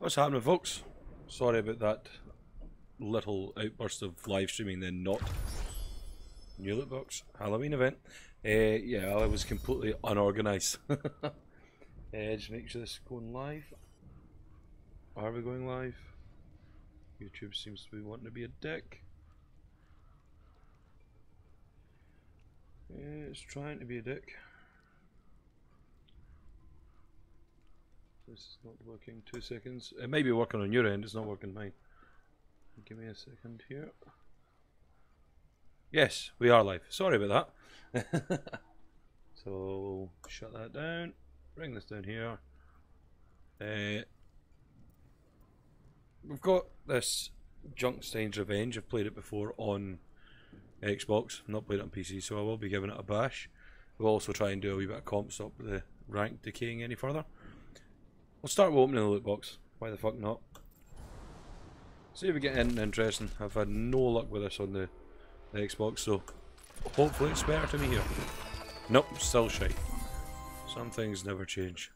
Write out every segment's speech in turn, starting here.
What's happening, folks? Sorry about that little outburst of live streaming, then not. New loot box, Halloween event. Uh, yeah, I was completely unorganised. uh, just make sure this is going live. Are we going live? YouTube seems to be wanting to be a dick. Yeah, it's trying to be a dick. This is not working. Two seconds. It may be working on your end, it's not working mine. Give me a second here. Yes, we are live. Sorry about that. so shut that down. Bring this down here. Uh, we've got this Junkenstein's Revenge. I've played it before on Xbox. I've not played it on PC, so I will be giving it a bash. We'll also try and do a wee bit of comp stop the rank decaying any further. We'll start with opening the loot box. Why the fuck not? See if we get anything interesting. I've had no luck with this on the, the Xbox, so hopefully it's better to me here. Nope, still shy. Some things never change.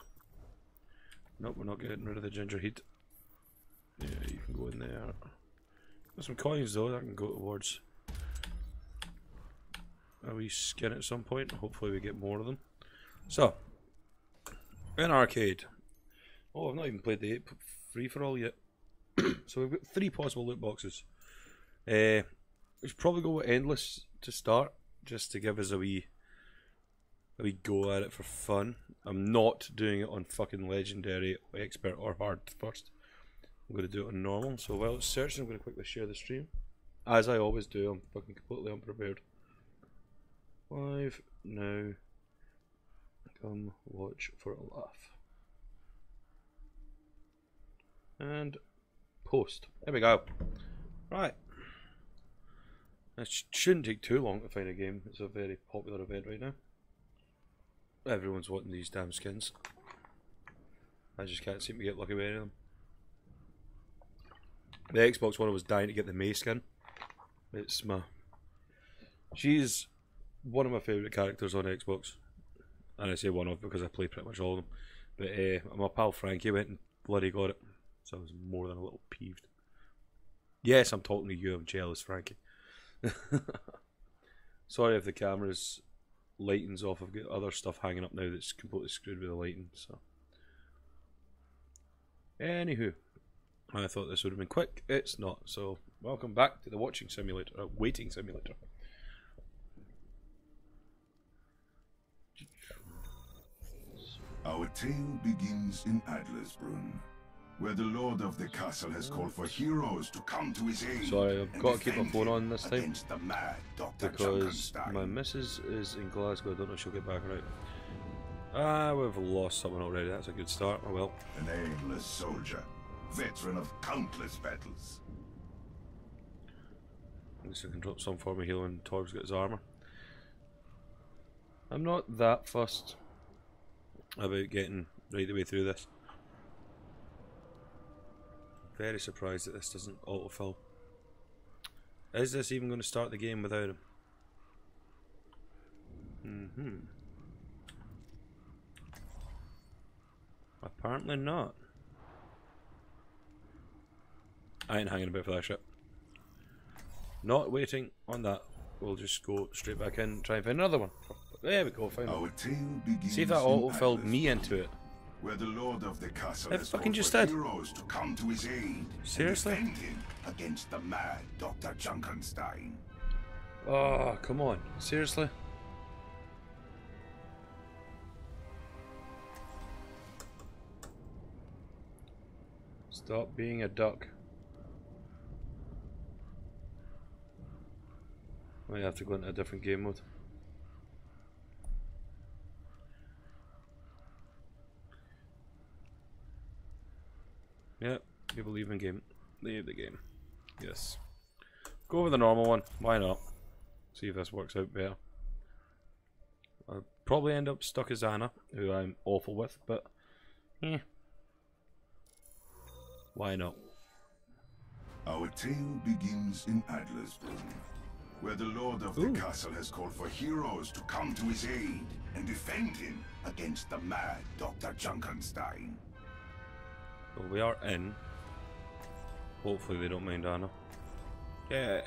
Nope, we're not getting rid of the ginger heat. Yeah, you can go in there. Got some coins though, that can go towards a wee skin at some point. Hopefully we get more of them. So, in arcade, Oh, I've not even played the 8 free for all yet. so we've got three possible loot boxes. Uh, we should probably go with endless to start, just to give us a wee, a wee go at it for fun. I'm not doing it on fucking legendary, expert, or hard first. I'm going to do it on normal. So while it's searching, I'm going to quickly share the stream. As I always do, I'm fucking completely unprepared. Live now. Come watch for a laugh. And post. There we go. Right. It sh shouldn't take too long to find a game. It's a very popular event right now. Everyone's wanting these damn skins. I just can't seem to get lucky with any of them. The Xbox One was dying to get the Mei skin. It's my... She's one of my favourite characters on Xbox. And I say one of because I play pretty much all of them. But uh, my pal Frankie went and bloody got it. So I was more than a little peeved. Yes, I'm talking to you. I'm jealous, Frankie. Sorry if the camera's lighting's off. I've got other stuff hanging up now that's completely screwed with the lighting. So, anywho, I thought this would have been quick. It's not. So, welcome back to the watching simulator, uh, waiting simulator. Our tale begins in Adlersbrunn where the lord of the castle has called for heroes to come to his aid. Sorry, I've got to keep my phone on this time because my missus is in Glasgow. I don't know if she'll get back right. Ah, we've lost someone already. That's a good start. Oh well. An aimless soldier, veteran of countless battles. At least I can drop some form of healing. Torb's got his armor. I'm not that fussed about getting right the way through this. Very surprised that this doesn't autofill. Is this even going to start the game without him? Mm hmm Apparently not. I ain't hanging about for that shit. Not waiting on that. We'll just go straight back in and try and find another one. There we go, found See if that auto-filled me into it where the lord of the castle I has fucking just did. heroes to come to his aid. Seriously? against the mad Dr. Junkenstein. Oh, come on. Seriously? Stop being a duck. I have to go into a different game mode. Believe in game. Leave the game. Yes. Go with the normal one. Why not? See if this works out better. I'll probably end up stuck as Ana, who I'm awful with, but eh. Why not? Our tale begins in Adlersbrunn, where the lord of Ooh. the castle has called for heroes to come to his aid and defend him against the mad Dr. Junkenstein. Well, we are in. Hopefully they don't mind Ana. Yeah.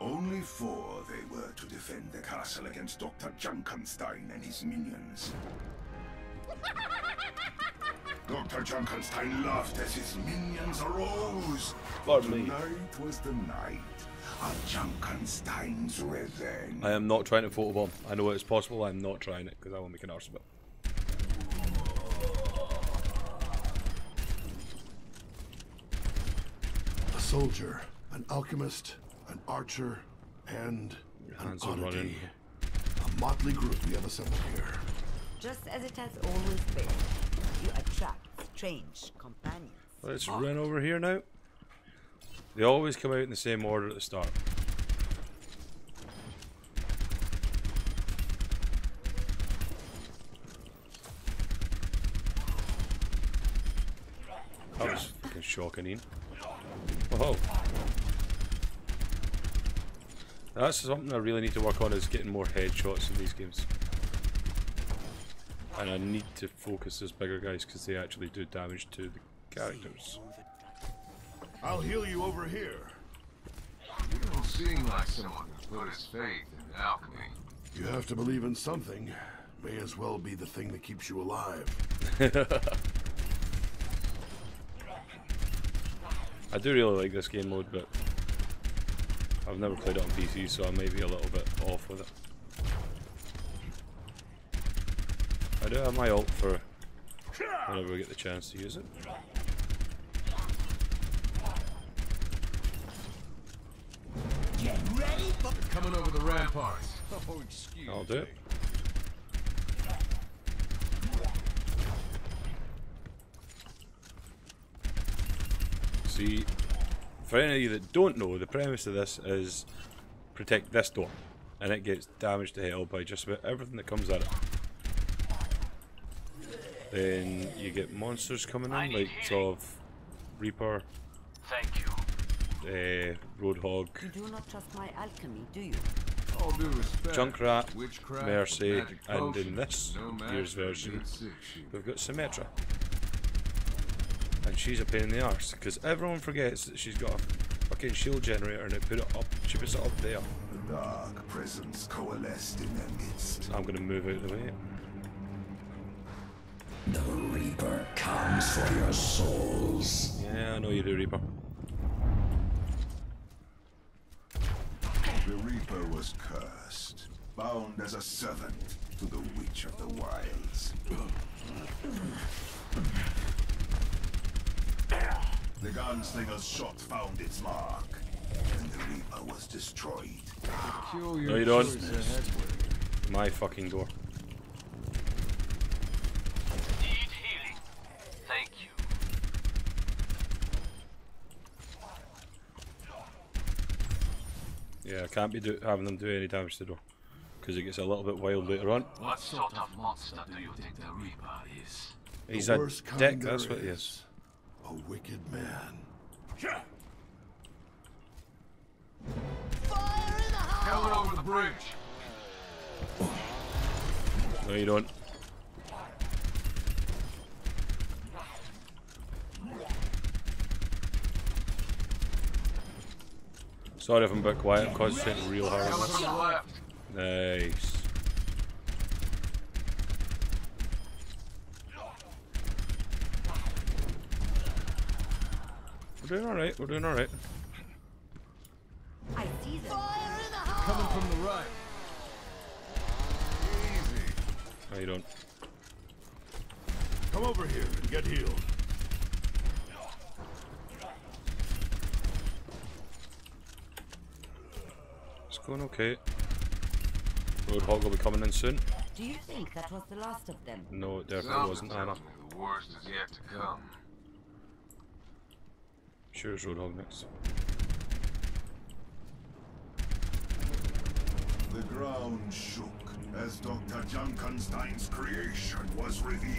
Only four they were to defend the castle against Dr. Junkenstein and his minions. Dr. Junkenstein laughed as his minions arose. Pardon me. Tonight was the night of Junkenstein's revenge. I am not trying to photobomb. I know it's possible. I'm not trying it because I want to make an arse of it. Soldier, an alchemist, an archer, and an hands are running. oddity. A motley group we have assembled here. Just as it has always been, you attract strange companions. Let's run over here now. They always come out in the same order at the start. That was fucking shocking, Ian. Oh. That's something I really need to work on is getting more headshots in these games. And I need to focus those bigger guys because they actually do damage to the characters. I'll heal you over here. You don't seem like someone who put his faith in alchemy. You have to believe in something. May as well be the thing that keeps you alive. I do really like this game mode, but I've never played it on PC, so I may be a little bit off with it. I do have my ult for whenever we get the chance to use it. Get ready! Coming over the ramparts. Oh, excuse I'll do it. See, for any of you that don't know, the premise of this is protect this door, and it gets damaged to hell by just about everything that comes at it. Then you get monsters coming in, like sort of Reaper, Thank you. uh, Roadhog, You do not trust my alchemy, do you? All due respect. Junkrat, Witchcraft, Mercy, and in this no year's version, good six shooter. we've got Symmetra. And she's a pain in the arse because everyone forgets that she's got a fucking shield generator and it put it up. She puts it up there. The dark presence coalesced in their midst. I'm gonna move out of the way. The Reaper comes for your souls. Yeah, I know you do, Reaper. The Reaper was cursed, bound as a servant to the Witch of the Wilds. The gunslinger's shot found its mark, and the Reaper was destroyed. No, you don't. choice of headway. My fucking door. Need healing. Thank you. Yeah, I can't be do having them do any damage to the door because it gets a little bit wild later on. What sort of monster do you think the Reaper is? He's the a worst dick, that's what he is. A wicked man. Coming over the bridge. No, you don't. Sorry if I'm a bit quiet, I'm concentrating real hard on Coming this. from the left. Nice. We're doing alright, we're doing alright. I see them. Coming from the right. Easy. No, you don't. Come over here and get healed. It's going okay. Roadhog will be coming in soon. Do you think that was the last of them? No, it definitely Something wasn't tells Anna. me the worst is yet to come. It's Roadhog next. The ground shook as Dr. Junkenstein's creation was revealed.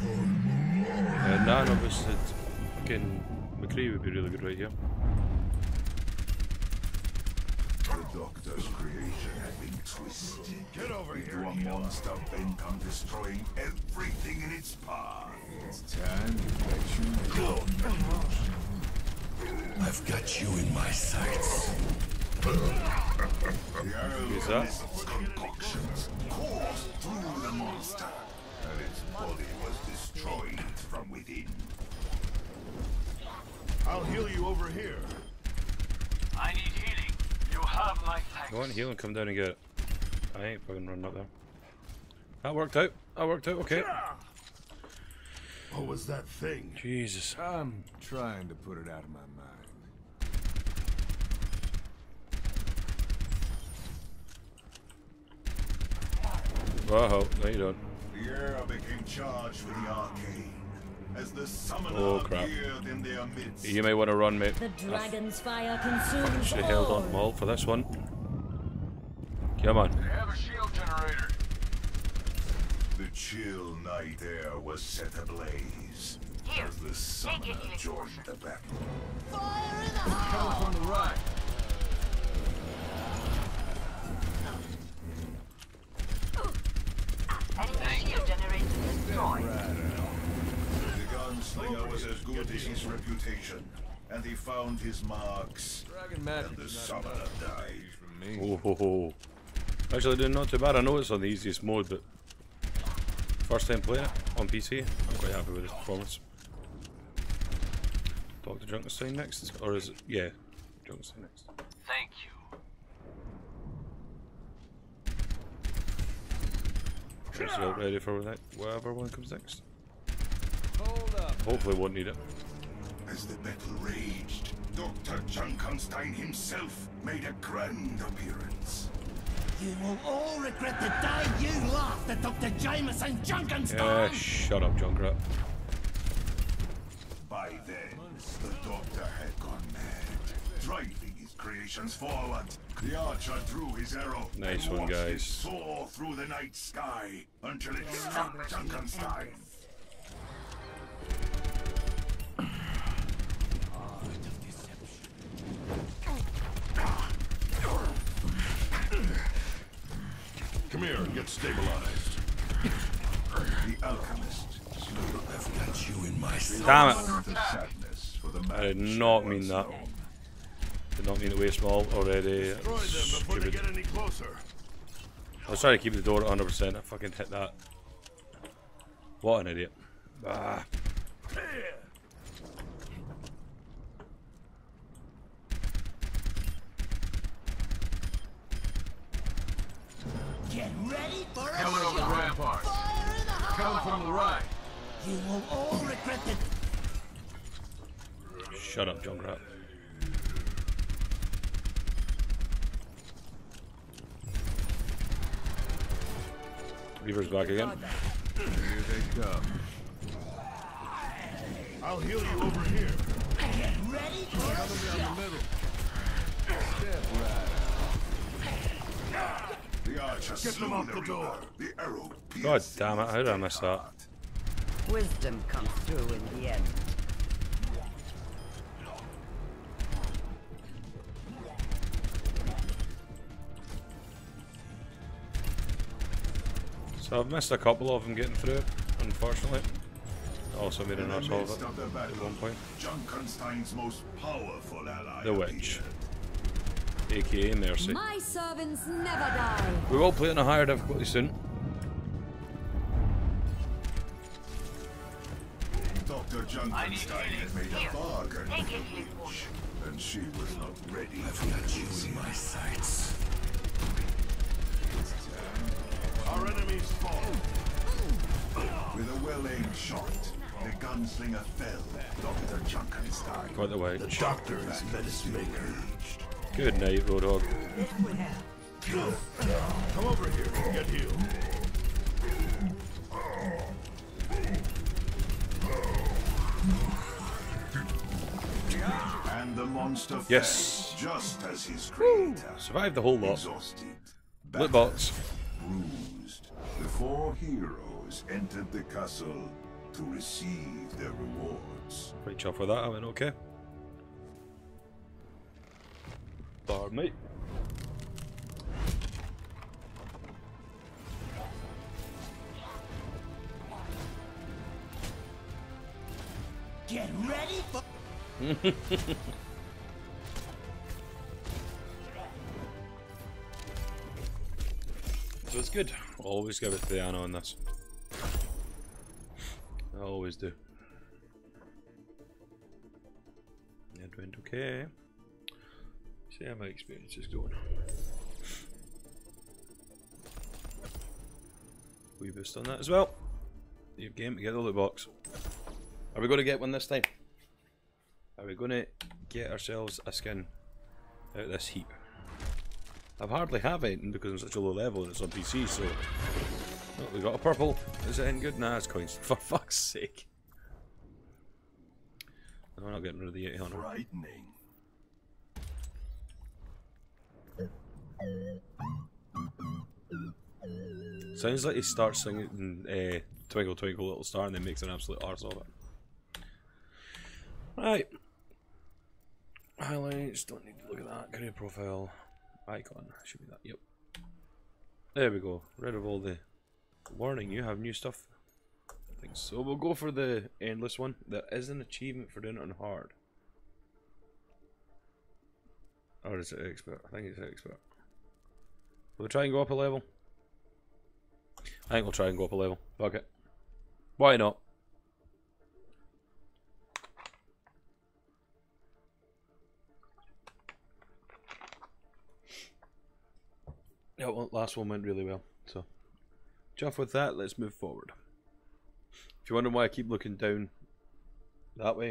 Uh, none of us said fucking McCree would be really good right here. The Doctor's creation had been twisted. Get over into here, a healer. monster bent on destroying everything in its path. It's time to let you go. I've got you in my sights. The arrow Who's from that? concoctions coursed through the monster, and its body was destroyed from within. I'll heal you over here. I need. You have my thanks. You want heal and come down and get it. I ain't fucking running up there. That worked out. That worked out. Okay. What was that thing? Jesus. I'm trying to put it out of my mind. Whoa, no you don't. The era became charged with the arcane, as the summoner Oh, crap. appeared in their midst. You may want to run, mate. The dragon's fire consumes Should have held on Maul for this one. Come on. They have a shield generator. The chill night air was set ablaze Here, as the take summoner it, healing joined the battle. Coming from the right. enemy shield generator destroyed. The gunslinger was as good as his reputation, and he found his marks, Dragon magic and the is not summoner died. Oh, ho, ho. Actually, doing not too bad. I know it's on the easiest mode, but first time playing it on PC, I'm quite happy with its performance. Dr. Junkenstein next? Or is it? Yeah, Junkenstein next. Thank you. Is it ready for whatever one comes next? Hold up. Hopefully won't need it. As the battle raged, Dr. Junkenstein himself made a grand appearance. You will all regret the day you laughed at Dr. Jameson Junkenstein! Yeah, shut up, Junkrat. By then, the Doctor had gone mad, driving his creations forward. The archer drew his arrow Nice and one, watched it guys. soar through the night sky until it struck Junkenstein. Come here and get stabilized. The alchemist I've got you in my. Damn it! the sadness for the I did not mean that. Did not mean to waste small already. Destroy them before they Stupid. get any closer. I was trying to keep the door at 100%. I fucking hit that. What an idiot. Ah. Get ready for a Coming over the shot! ramparts. Fire in the Coming from the right. You will all regret the Shut up, Junkrat. Reaper's back again. Here they come. I'll heal you over here. Get ready for a Down shot! the middle. Step right. The archer Get them off the the door. The arrow God damn it, how did I very miss that? Wisdom comes through in the end. So I've missed a couple of them getting through, unfortunately. Also made In an the asshole of midst it of the at one point. Junkenstein's most powerful ally The Witch. AKA Mercy. My servants never die. We will play on a higher difficulty soon. Dr. Junkenstein had made a bargain with the witch, and she was not ready I've for got you this. in my sights. Our enemies fall. With a well-aimed shot, the gunslinger fell Dr. Junkenstein. Quite the way. The doctor is medicine maker. Good night, Roadhog. Come over here and get healed. And the monster Yes. fell, just as his creator. Survived the whole lot. Exhausted, Loot box. bruised, the four heroes entered the castle to receive their rewards. Reach chuffed with that, I went okay. Bar me. Get ready for So it's good. Always go with the Ana on this. I always do. It went okay. See how my experience is going. We boost on that as well. Your game to get the loot box. Are we going to get one this time? Are we going to get ourselves a skin out of this heap? I've hardly have anything because I'm such a low level and it's on PC, so... Oh, we got a purple. Is it any good? Nah, it's coins. For fuck's sake. No, I'm not getting rid of the 800. Frightening. Sounds like he starts singing uh, Twinkle Twinkle Little Star and then makes an absolute arse of it. Right. Highlights, don't need to look at that. Career profile. Icon. Should be that. Yep. There we go. Rid of all the warning. You have new stuff. Things. So we'll go for the endless one. There is an achievement for doing it on hard. Oh, or is it expert? I think it's expert. We'll we try and go up a level? I think we'll try and go up a level. Fuck it. Why not? Yeah, well, last one went really well. Off with that, let's move forward. If you're wondering why I keep looking down that way,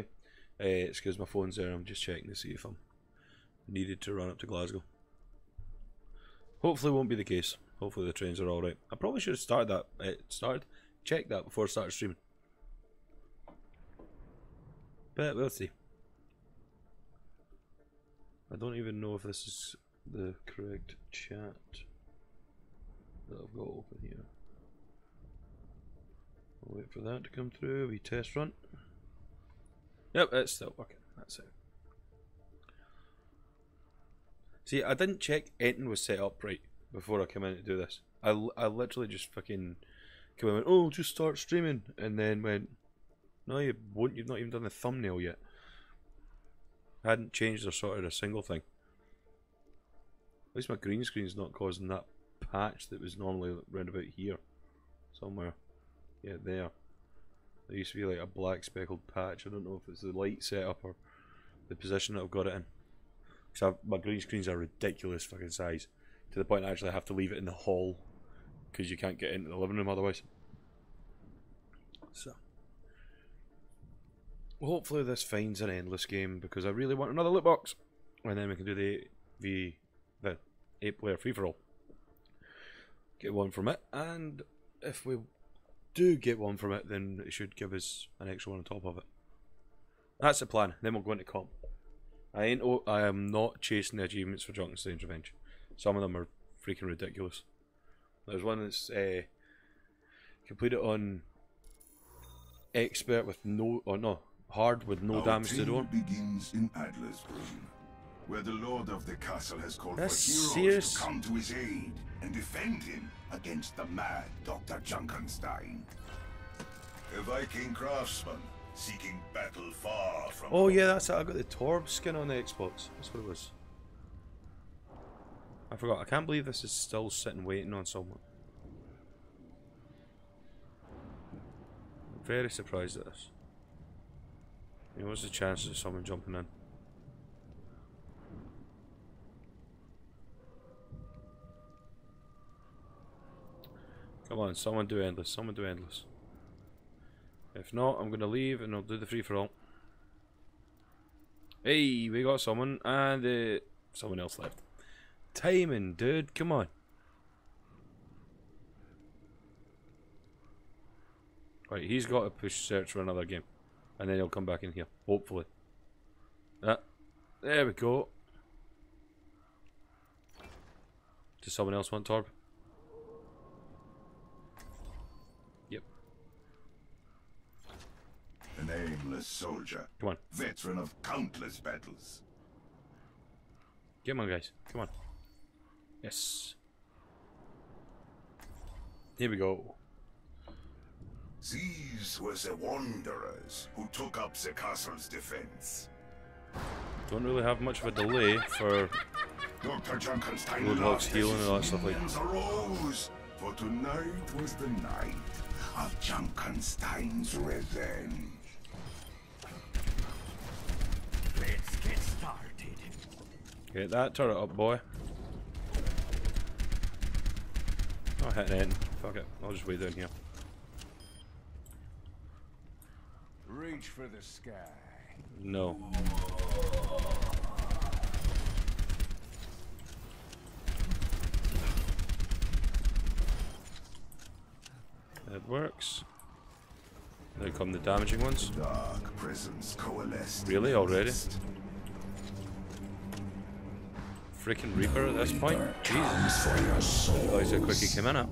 uh, it's because my phone's there. I'm just checking to see if I'm needed to run up to Glasgow. Hopefully, won't be the case. Hopefully, the trains are all right. I probably should have started that. Uh, started, checked that before I started streaming. But we'll see. I don't even know if this is the correct chat that I've got open here. Wait for that to come through. We test run. Yep, it's still working. That's it. See, I didn't check anything was set up right before I came in to do this. I, I literally just fucking came in and went, oh, just start streaming, and then went, no, you won't. You've not even done the thumbnail yet. I hadn't changed or sorted a single thing. At least my green screen's not causing that patch that was normally round about here. Somewhere. Yeah, there. There used to be like a black speckled patch. I don't know if it's the light setup or the position that I've got it in. Because my green screens are ridiculous fucking size. To the point I actually have to leave it in the hall. Because you can't get into the living room otherwise. So. Hopefully this finds an endless game because I really want another loot box. And then we can do the the the eight player free for all. Get one from it, and if we do get one from it, then it should give us an extra one on top of it. That's the plan. Then we'll go into comp. I ain't. o- I am not chasing the achievements for Junkenstein's Revenge. Some of them are freaking ridiculous. There's one that's uh, completed on expert with no, or no, hard with no Our damage to the door. begins in Adlersbrunn, where the lord of the castle has called That's for heroes serious. to come to his aid and defend him against the mad Dr. Junkenstein. A Viking craftsman seeking battle far from Oh yeah, that's it. I got the Torb skin on the Xbox. That's what it was. I forgot. I can't believe this is still sitting waiting on someone. I'm very surprised at this. You know, what's the chances of someone jumping in? Come on, someone do endless. Someone do endless. If not, I'm gonna leave and I'll do the free for all. Hey, we got someone, and uh, someone else left. Timing, dude, come on. Right, he's got to push search for another game, and then he'll come back in here, hopefully. Ah, there we go. Does someone else want Torb? Yep. a nameless soldier, Come on. veteran of countless battles. Come on, guys. Come on. Yes. Here we go. These were the Wanderers who took up the castle's defense. Don't really have much of a delay for Dr. Junkenstein Roadhog's healing and all that stuff like- arose, for tonight was the night of Junkenstein's revenge. Let's get started. Get that turret up, boy. Not hitting anything. Fuck it. I'll just wait down here. Reach for the sky. No. It works. There come the damaging ones. Dark presence coalesced. Really? Already? Freaking Reaper at this point? Jesus. Comes for your soul. Realize how quick he came in at.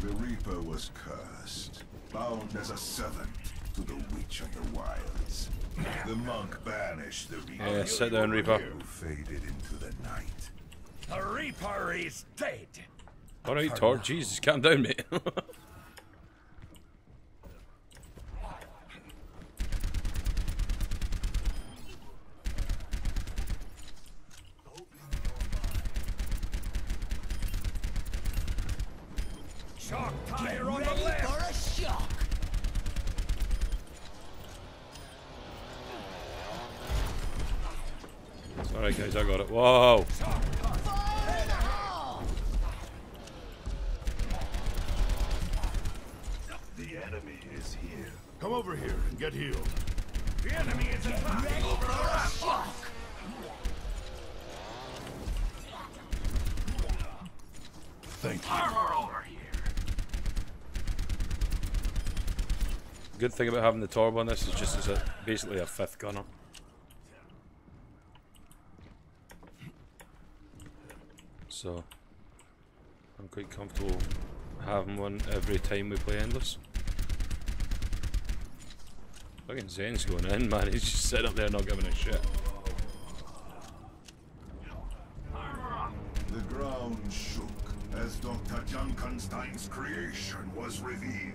The Reaper was cursed, bound as a servant to the Witch of the Wilds. The monk banished the Reaper. Yeah, sit down, Reaper. who faded into the night. The Reaper is dead. Alright, Tor. Jesus, calm down, mate. Shock tire Get on ready the left. for a shock. Alright, guys, I got it. Whoa! The enemy is here. Come over here and get healed. The enemy is attacking over the ramp. Thank you. Armor over here. Good thing about having the Torb on this is just it's a, basically a fifth gunner. So, I'm quite comfortable having one every time we play Endless. Fucking Zen's going in, man. He's just sitting up there not giving a shit. The ground shook as Dr. Junkenstein's creation was revealed.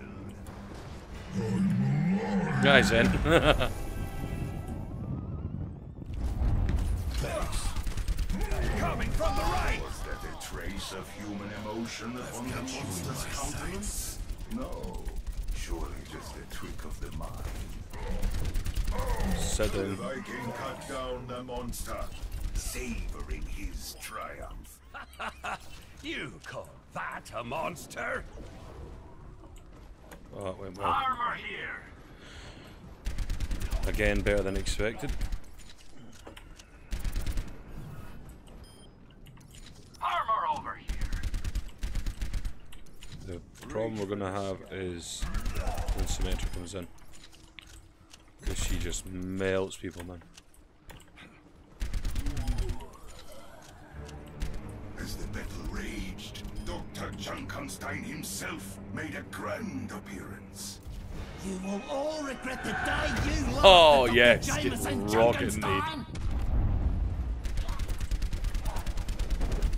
Guys, Zen. emotion upon the monster's countenance? No. Surely just a trick of the mind. Sit The down. Viking cut down the monster, savoring his triumph. You call that a monster? Oh, it went well. Armor here. Again, better than expected. Armor over here. The problem we're gonna have is when Symmetra comes in. Because she just melts people, man. As the battle raged, Dr. Junkenstein himself made a grand appearance. You will all regret the day you laughed Oh, at Dr. yes, get Jameson rocketed, Junkenstein.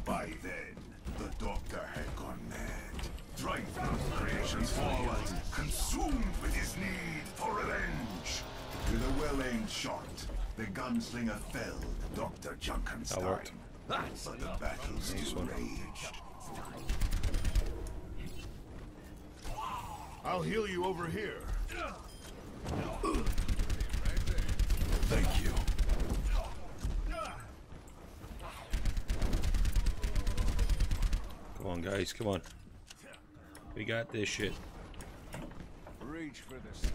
By then, the Doctor had gone mad, driving his forward, consumed with his need for revenge. With a well-aimed shot, the gunslinger felled Dr. Junkenstein. worked. That's But the enough. battle still raged. I'll heal you over here. Thank you. Come on, guys, come on. We got this shit. Reach for the sky.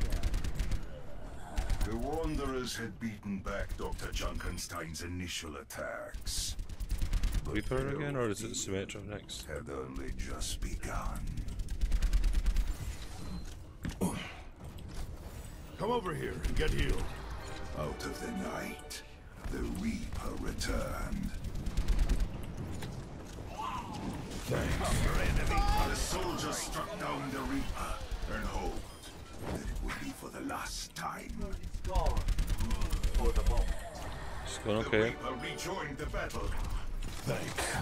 The Wanderers had beaten back Dr. Junkenstein's initial attacks. But Reaper their again, or is it ordeal Symmetra next? Had only just begun. Come over here and get healed. Out of the night, the Reaper returned. The soldiers struck down the Reaper and hoped that it would be for the last time. It's going The okay. Reaper rejoined the battle. Thanks.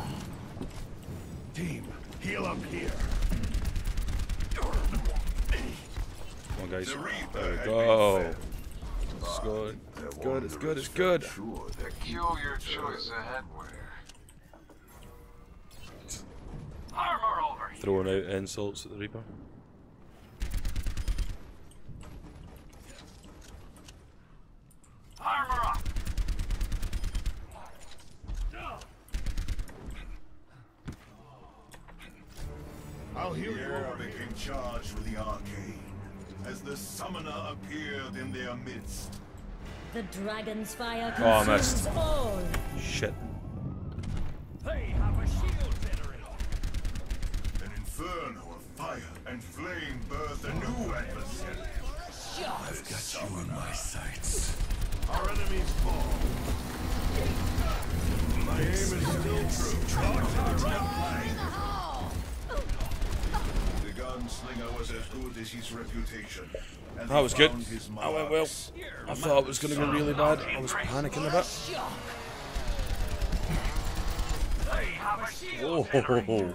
Team, heal up here. Come on, guys. The There we go. It's good. It's good. It's good. It's good. Peculiar choice of headwear. Throwing out insults at the Reaper. Armor up. I'll heal you air over became charged with the arcane as the summoner appeared in their midst. The dragon's fire Oh, I missed. all. Shit. They have a shield generator. An inferno of fire and flame birthed a new adversary. I've got you in my sights. Our enemies fall. My aim is still true. The gunslinger was as good as his reputation. and That was good. found his That went well. I thought it was going to go really bad. I was panicking a bit. They have a shield Oh, generator.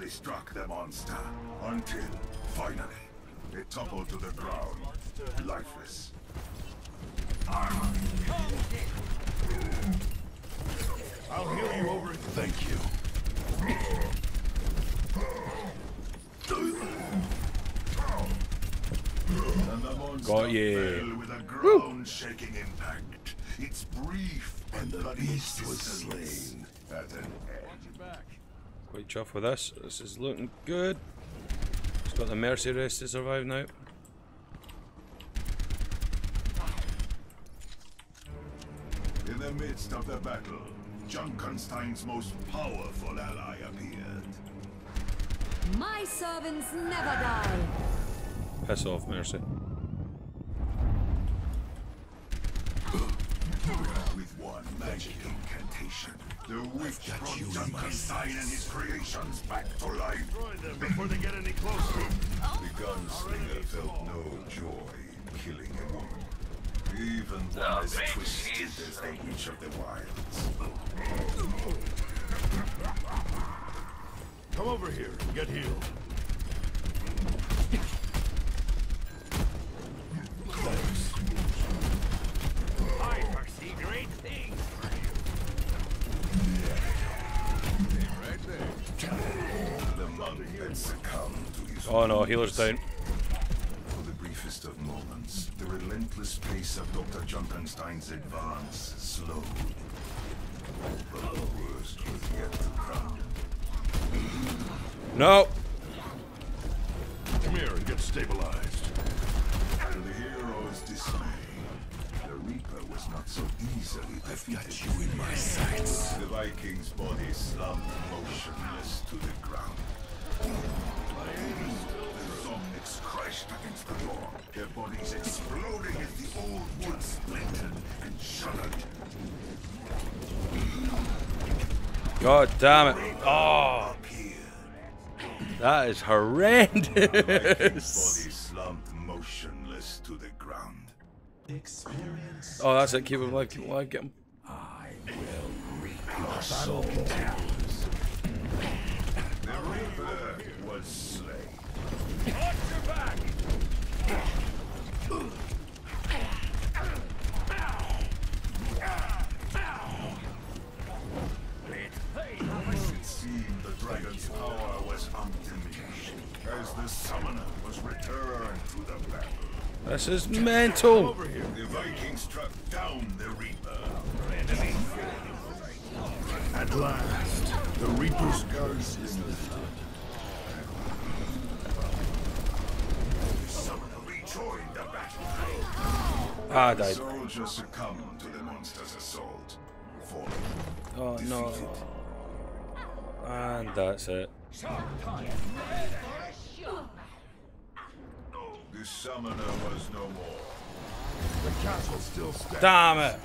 repeatedly struck the monster until, finally, it toppled to the ground, lifeless. I'll heal you over. Thank you. And the monster Got ya. fell with a ground-shaking impact. Its brief and the beast was slain at an end. Quite chuffed with this. This is looking good. It's got the mercy rest to survive now. In the midst of the battle, Junkenstein's most powerful ally appeared. My servants never die. Piss off, mercy. With one magic incantation, the witch brought Junkenstein and his creations back to life. Destroy them before they get any closer. The gunslinger felt no joy in killing a woman. Even one as twisted as the Witch of the Wilds. Come over here and get healed. Thanks. I foresee great things. The monk had succumbed to his Oh no, healer's down. For the briefest of moments, the relentless pace of Dr. Junkenstein's advance slowed. But the worst was yet to come. No! Come here and get stabilized. To the hero's dismay, the Reaper was not so easily defeated. I've Got you in my sights. The Viking's body slumped motionless to the ground. The zombies crashed against the door, their bodies exploding as the old wood splintered and shuddered. God damn it. Oh, Appeared. that is horrendous. Body slumped motionless to the ground. Oh, that's it. Keep him alive. Keep him alive. Get him. Your soul. The Reaper was This is mental. The Vikings struck down the Reaper. At last, the Reaper's curse is lifted. Ah, I The died. soldiers succumb to the monster's assault. Falling. Oh no. And that's it. The summoner was no more. The castle still stands. Damn it!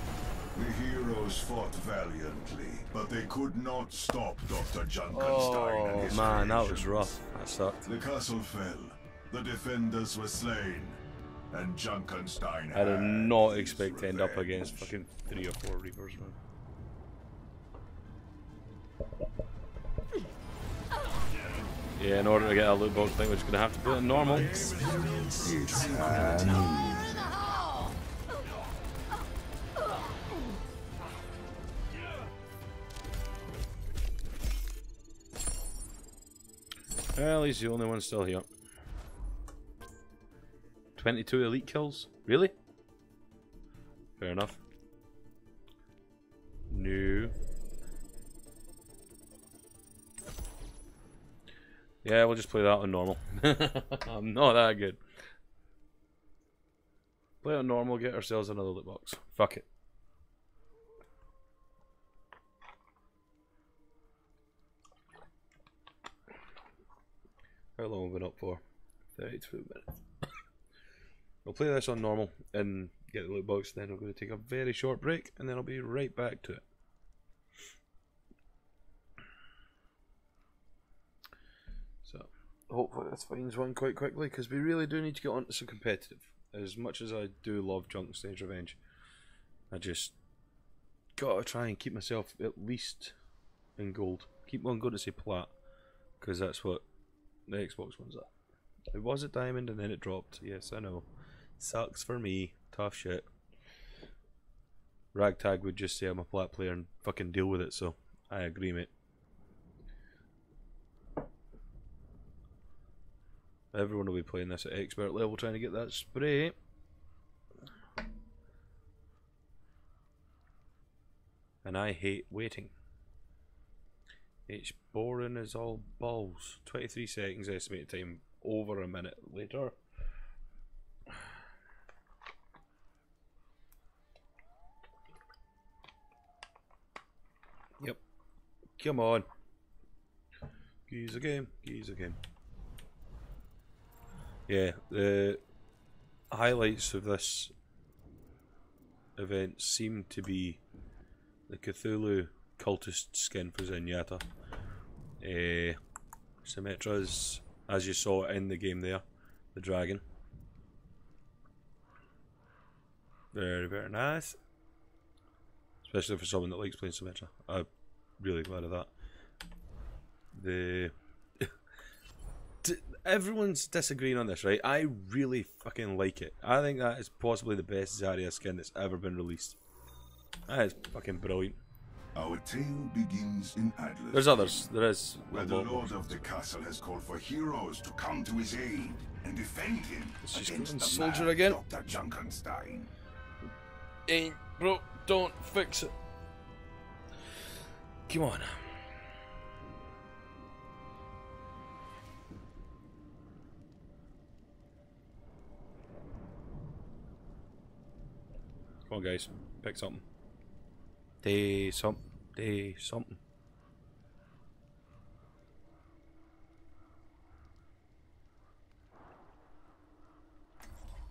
The heroes fought valiantly, but they could not stop Dr. Junkenstein and Oh his man, that was rough. That sucked. The castle fell. The defenders were slain. And Junkenstein I did not expect to end up against fucking three or four Reapers, man. Yeah, in order to get a loot box, I think we're just gonna have to put it in normal. Well, he's the only one still here. 22 elite kills? Really? Fair enough. No. Yeah, we'll just play that on normal. I'm not that good. Play on normal, get ourselves another loot box. Fuck it. How long have we been up for? 32 minutes. We'll play this on normal and get the loot box, then I'm going to take a very short break and then I'll be right back to it. So, hopefully this finds one quite quickly because we really do need to get onto some competitive. As much as I do love Junkenstein's Revenge, I just gotta try and keep myself at least in gold. Keep on going to say plat because that's what the Xbox one's are. It was a diamond and then it dropped. Yes, I know. Sucks for me. Tough shit. Ragtag would just say I'm a plat player and fucking deal with it, so I agree, mate. Everyone will be playing this at expert level trying to get that spray. And I hate waiting. It's boring as all balls. 23 seconds estimated time, over a minute later. Yep. Come on. Geese a game. Geese a game. Yeah, the highlights of this event seem to be the Cthulhu cultist skin for Zenyatta. Uh, Symmetra's, as you saw in the game there, the dragon. Very, very nice. Especially for someone that likes playing Symmetra. I'm really glad of that. The everyone's disagreeing on this, right? I really fucking like it. I think that is possibly the best Zarya skin that's ever been released. That is fucking brilliant. Our tale begins in Atlas. There's others. There is. Where the. Lord of the castle has called for heroes to come to his aid and defend him Let's just against the soldier mad again. Dr. Junkenstein. Ain't bro, don't fix it. Come on. Come on, guys. Pick something. Day something. Day something.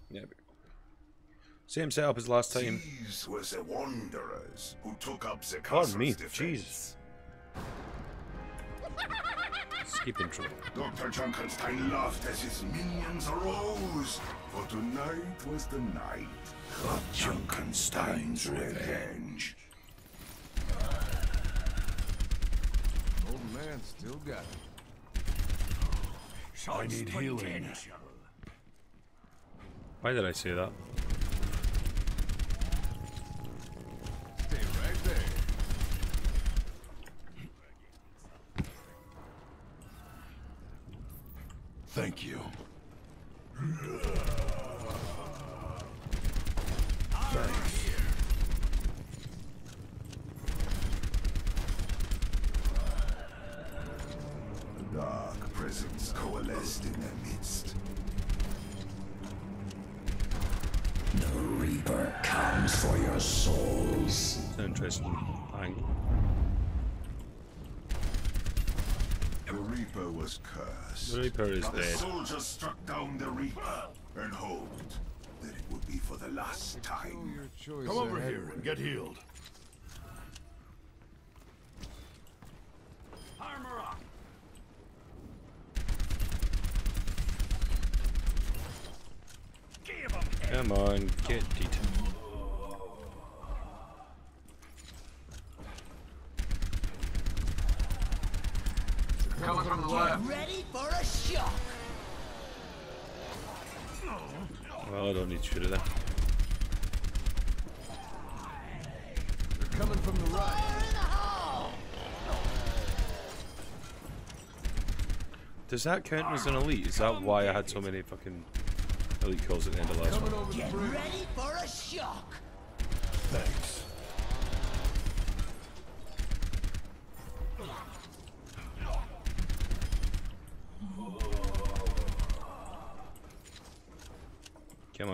There we go. Same setup as last time. These were the wanderers who took up the Pardon castle's me, defense. Jesus. Skip intro. Dr. Junkenstein laughed as his minions arose, for tonight was the night of Junkenstein's revenge. Old man still got it. I need healing. Why did I say that? Thank you. Reaper is but the dead. soldiers struck down the Reaper and hoped that it would be for the last time. Come over ahead. here and get healed. Armor up! Give 'em Come on, get Well, I don't need to shoot it then. They're coming from the right. Does that count as an elite? Is that why I had so many fucking elite calls at the end of last one? Get ready for a shock! Thanks.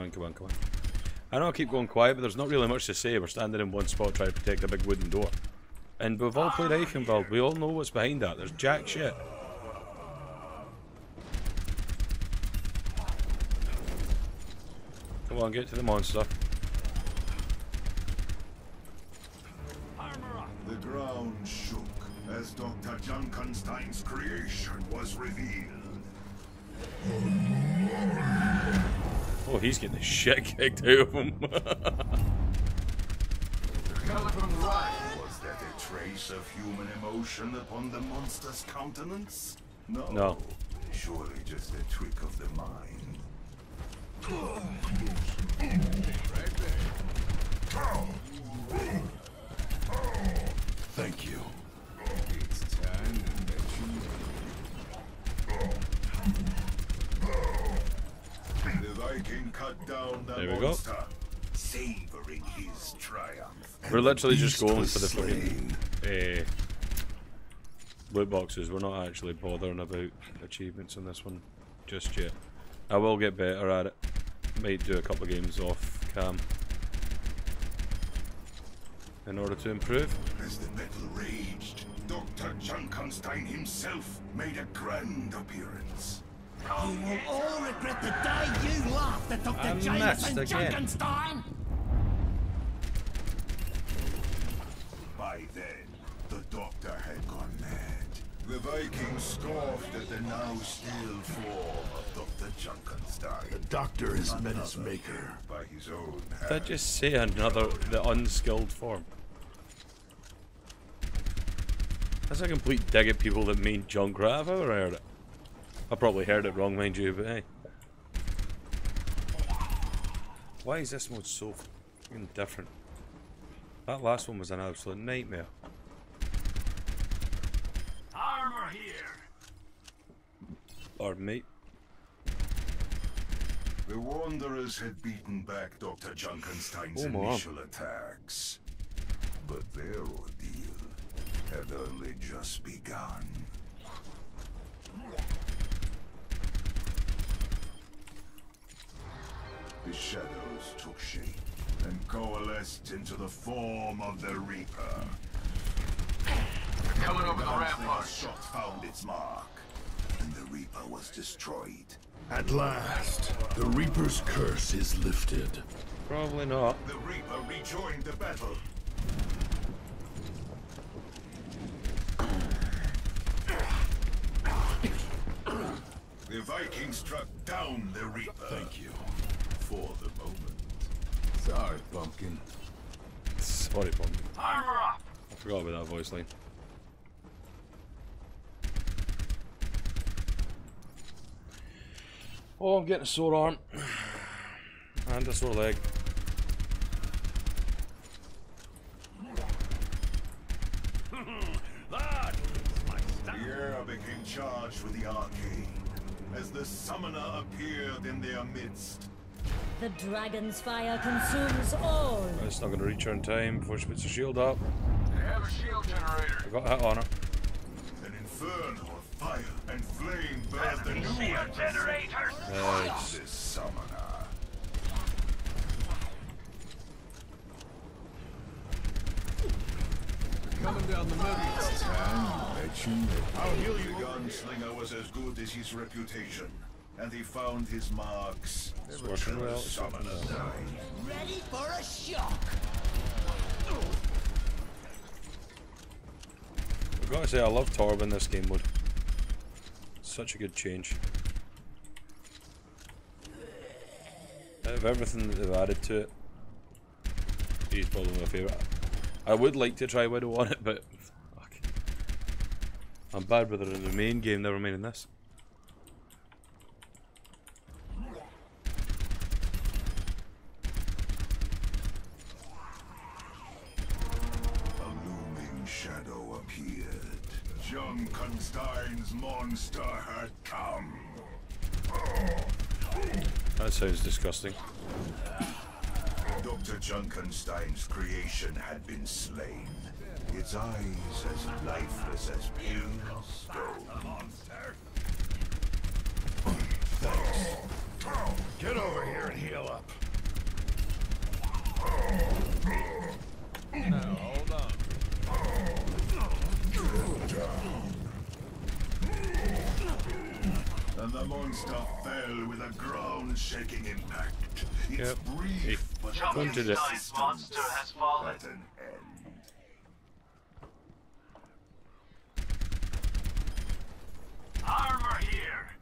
On, come on, come on. I know I keep going quiet, but there's not really much to say. We're standing in one spot trying to protect a big wooden door. And we've all played ah, Eichenwalde. We all know what's behind that. There's jack shit. Come on, get to the monster. Getting the shit kicked out of him. Was that a trace of human emotion upon the monster's countenance? No. No. Surely just a trick of the mind. Thank you. There we go. Savoring his triumph. We're literally just going for the fucking uh, loot boxes. We're not actually bothering about achievements on this one just yet. I will get better at it. Might do a couple of games off cam in order to improve. As the battle raged, Dr. Junkenstein himself made a grand appearance. You will all regret the day you laughed at Dr. I Jameson missed again. Junkenstein! By then, the doctor had gone mad. The Vikings scoffed at the now still form of Dr. Junkenstein. The doctor has met his maker. By his own Did I just say another the unskilled form? That's a complete dig at people that mean Junkrat. I've ever heard it. I probably heard it wrong, mind you, but hey. Why is this mode so fucking different? That last one was an absolute nightmare. Armor here! Or mate. The Wanderers had beaten back Dr. Junkenstein's Oh, my. initial attacks. But their ordeal had only just begun. The shadows took shape and coalesced into the form of the Reaper. They're coming over the Gunslinger's rampart. shot found its mark, and the Reaper was destroyed. At last, the Reaper's curse is lifted. Probably not. The Reaper rejoined the battle. The Vikings struck down the Reaper. Thank you. For the moment. Sorry, pumpkin. Sorry, Pumpkin. Armor up! I forgot about that voice line. Oh, I'm getting a sore arm. And a sore leg. That is my The air became charged with the arcane as the summoner appeared in their midst. The dragon's fire consumes all. It's not going to reach her in time before she puts her shield up. They have a shield generator. I got that on it. An inferno of fire and flame bears the new shield generators. Nice. This summoner. Coming down the mountain. It's time that you. Our gunslinger was as good as his reputation and he found his marks. It's working well. It's working well. Ready for a shock. I've got to say, I love Torb in this game mode. Such a good change. Out of everything that they've added to it, he's probably my favourite. I would like to try Widow on it, but fuck. I'm bad with it in the main game, never mind in this. Junkenstein's monster had come. That sounds disgusting. Dr. Junkenstein's creation had been slain. Its eyes as lifeless as pure stone. Get over here and heal up. Now, hold on. And the monster fell with a ground-shaking impact. Its Yep. brief He but pointed it. Junkenstein's monster has fallen. at an end. Armor here.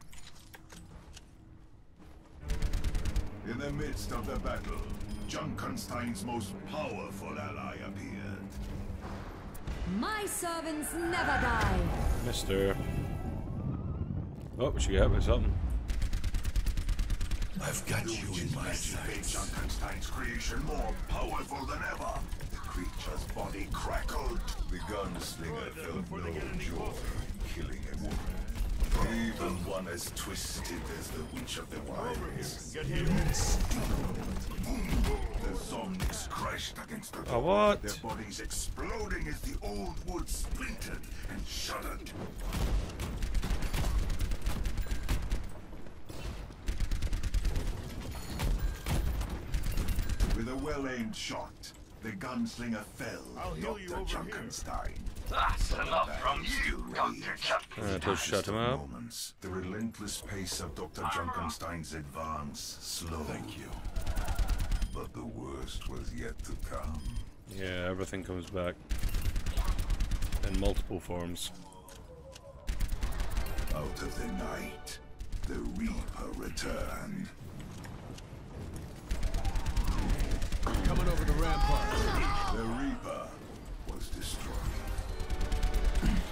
In the midst of the battle, Junkenstein's most powerful ally appeared. My servants never die. Mister. Oh, we should get hit with something. I've got you in my Made sights. Junkenstein's creation more powerful than ever. The creature's body crackled. The gunslinger felt no joy in killing a woman. Even one as twisted as the Witch of the Wilds. Get him. The zombies crashed against the A door, what? Their bodies exploding as the old wood splintered and shuddered. With a well-aimed shot, the gunslinger fell. I'll heal you Dr. over here. Junkenstein. That's enough from you, Dr. Chuck. Uh, to shut him up. Moments, the relentless pace of Dr. Junkenstein's advance slowed. Thank you. But the worst was yet to come. Yeah, everything comes back. In multiple forms. Out of the night, the Reaper returned. Coming over the rampart. The Reaper was destroyed.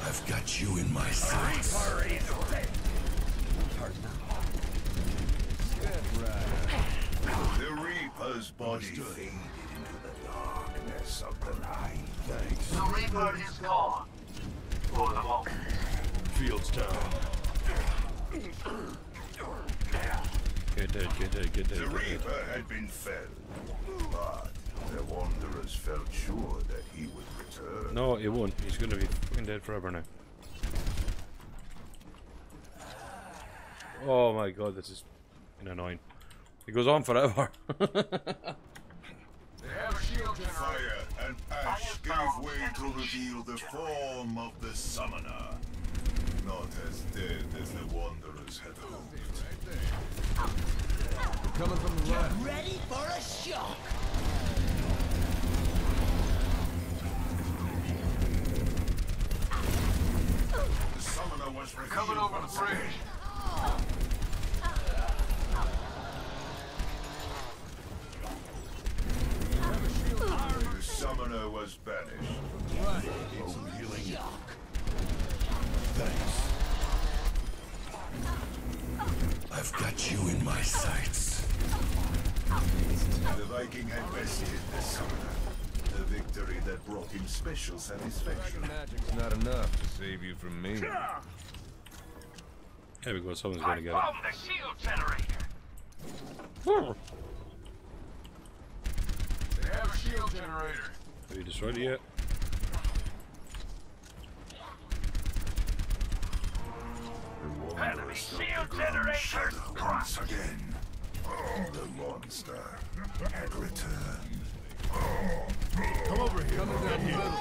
I've got you in my sights. The Reaper's body faded into the darkness of the night. Thanks. The Reaper is gone. For the moment. Fields down. Get dead, get dead, get dead, The. Reaper had been felled, but the Wanderers felt sure that he would return. No, he won't. He's gonna be fucking dead forever now. Oh my god, this is annoying. It goes on forever. They have a shield. Fire and ash gave way to reveal the form of the summoner. Not as dead as the Wanderers had hoped. They're coming from the left. Ready for a shock. The summoner was revealed Coming over the bridge. The Viking had bested the summoner. A victory that brought him special satisfaction. Magic's not enough to save you from me. There we go, someone's I gonna get found the shield generator. it. They have a shield generator. Have you destroyed it yet? The Enemy Wanderers felt shield the ground generator shudder once again. The monster had returned. Come over here. Coming down the middle.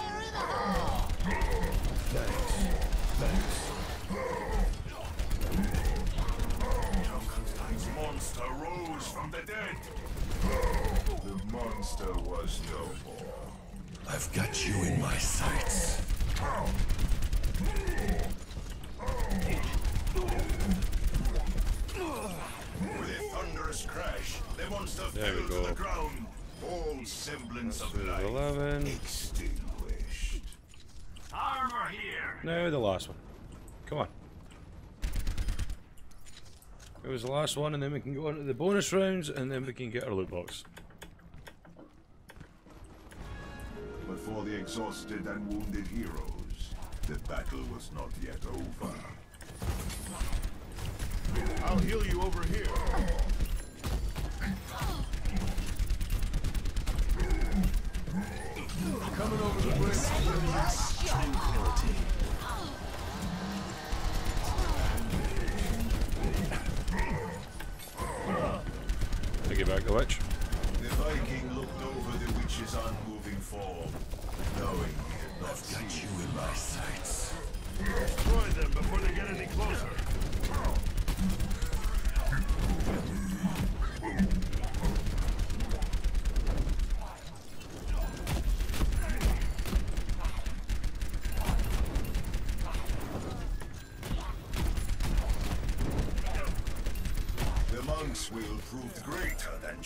Junkenstein's monster rose from the dead. The monster was no more. I've got you in my sights. With a thunderous crash, the monster There we fell go. to the ground. All semblance of life 11. extinguished. Armor here! Now the last one. Come on. It was the last one, and then we can go on to the bonus rounds, and then we can get our loot box. But for the exhausted and wounded heroes, the battle was not yet over. I'll heal you over here. Coming over the bridge. Tranquility. Take it back, the witch. The Viking looked over the witch's unmoving form, knowing he had not I've got you in my sights. Destroy them before they get any closer. The monks' will proved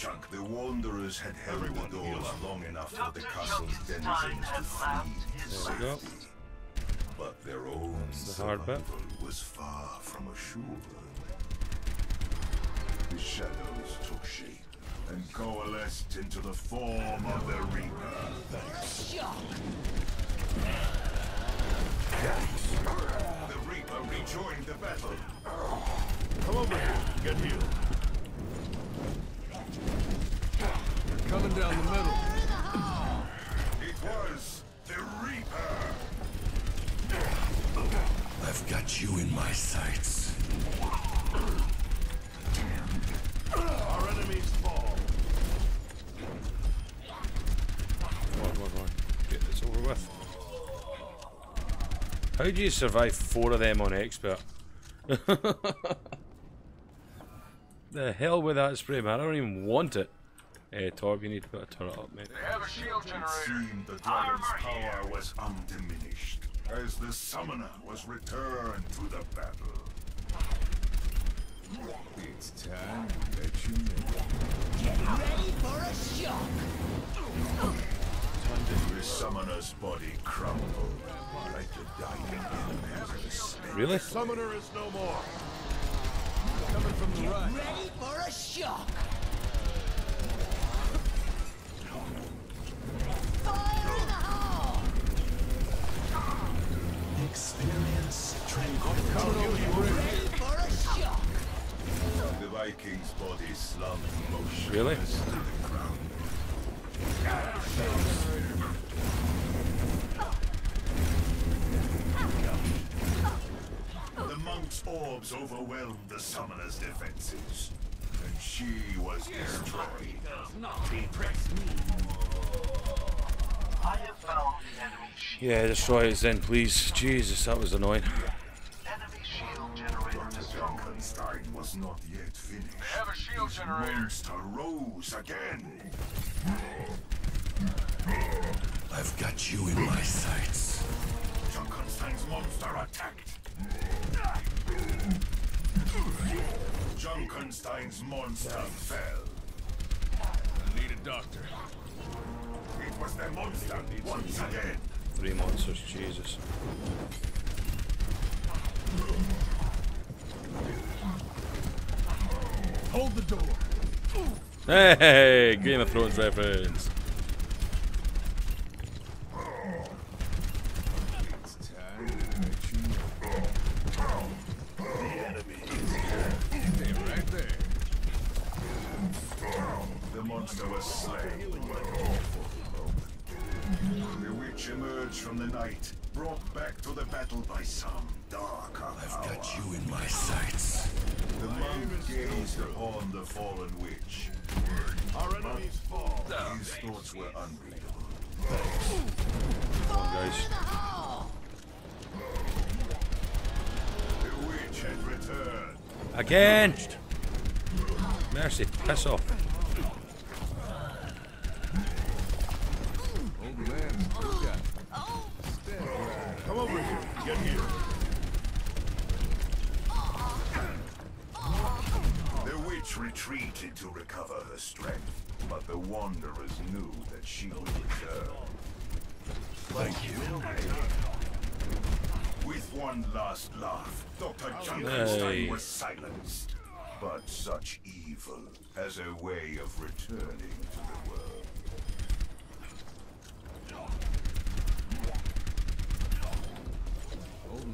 greater than Junk. The Wanderers had held the doors long enough for the castle's denizens to flee in There we go. But their own the hard bit. survival was far from assured. The shadows took shape and coalesced into the form of the Reaper. The Reaper rejoined the battle. Come over here. Get healed. Coming down the middle. It was the Reaper. I've got you in my sights. Our enemies fall. Come on, come on, come on. Get this over with. How do you survive four of them on expert? the hell with that spray, man. I don't even want it. Hey, Torb, you need to put a turret up, mate. They have a shield It generator. seemed the dragon's power was undiminished as the summoner was returned to the battle. It's time to let you know. Get Ready for a shock! The summoner's body crumbled like the dying embers. Really? Summoner is no more. Coming from the right. Ready for a shock! Fire in the hole! Experience tranquility. Ready for a shock! The Viking's body slumped motionless Really? to the ground. The monk's orbs overwhelmed the summoner's defenses, and she was destroyed. I have found the enemy shield. Yeah, destroy it then, please. Jesus, that was annoying. Enemy shield generator destroyed. Frankenstein was not yet finished. They have a shield His generator. monster rose again. I've got you in my sights. Junkenstein's monster attacked. Junkenstein's monster fell. Need a doctor. Was the monster once again. Three monsters, oh, Jesus. Hold the door. Hey, Game of Thrones reference. It's time to let you know. The enemy is here. Stay right there. The monster was slain. What an awful moment. The witch emerged from the night, brought back to the battle by some darker I've got you in my sights. The monk gazed upon the fallen witch. Our enemies fall. His thoughts were unreadable. Come on, guys. had returned. Again! Mercy, piss off. Old man still got it. Come over here. Get here. The witch retreated to recover her strength, but the Wanderers knew that she would return. Thank you. With one last laugh, Dr. Junkenstein Hey. was silenced. But such evil has a way of returning to the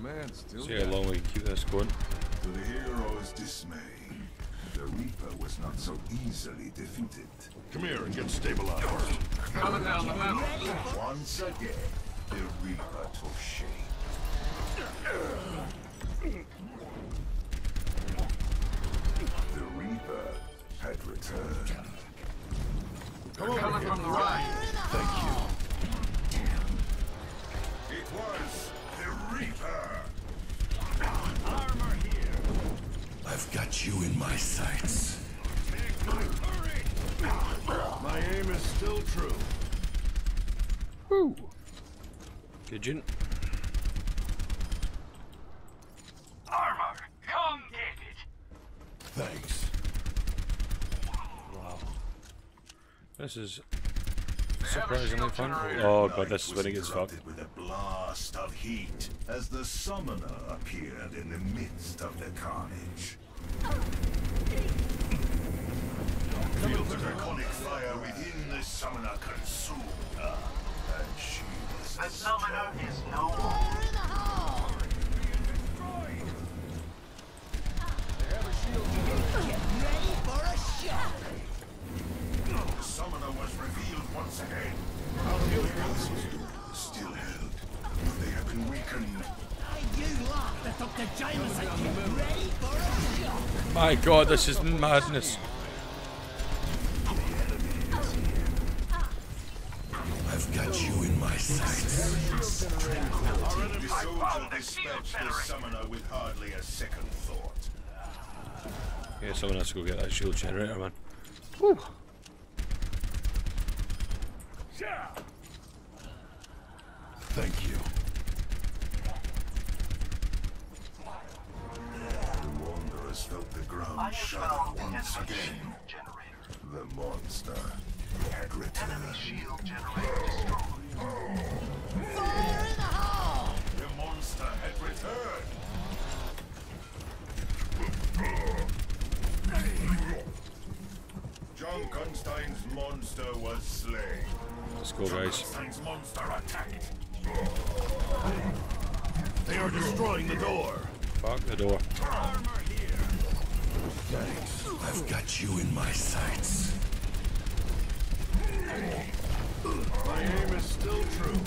world. Old man still See how long we can keep this going. To the hero's dismay, the Reaper was not so easily defeated. Come here and get stabilized. Coming down the mountain. Once again, the Reaper took shape. The Reaper had returned. Come over Coming from the right. Thank you. It was the Reaper. I've got you in my sights. My aim is still true. Good June. Armor, come get it. Thanks. Wow. This is surprisingly fun. Oh god, this is when it gets fucked. interrupted with a blast of heat as the summoner appeared in the midst of the carnage. Feel the draconic fire within the summoner consumed her, and she was The summoner is no more. The summoner was revealed once again. House's door still held, but they have been weakened. You laughed at Dr. Junkenstein. Ready for a shot. My god, this is madness. I've got you in my sights. The soldier dispatched the summoner with hardly a second thought. Yeah, someone has to go get that shield generator, man. Thank you. The wanderers felt the ground shudder once again. Generator. The monster had returned. Shield generator destroyed. The monster had returned. Junkenstein's monster was slain. Let's go, guys. Junkenstein's monster attacked. They are destroying the door. Fuck the door. Thanks. I've got you in my sights. My aim is still true.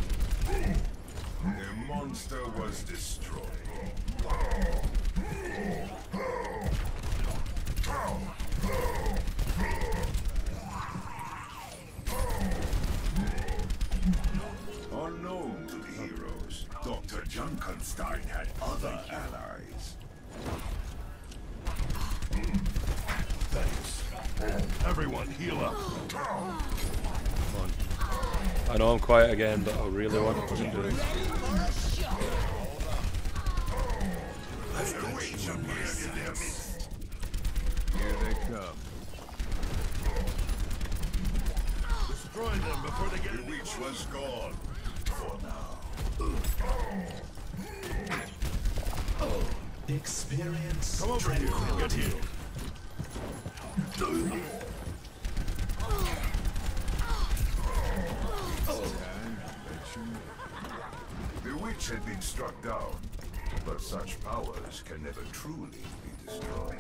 The monster was destroyed. Quiet again, but I really want to do this. Truly be destroyed.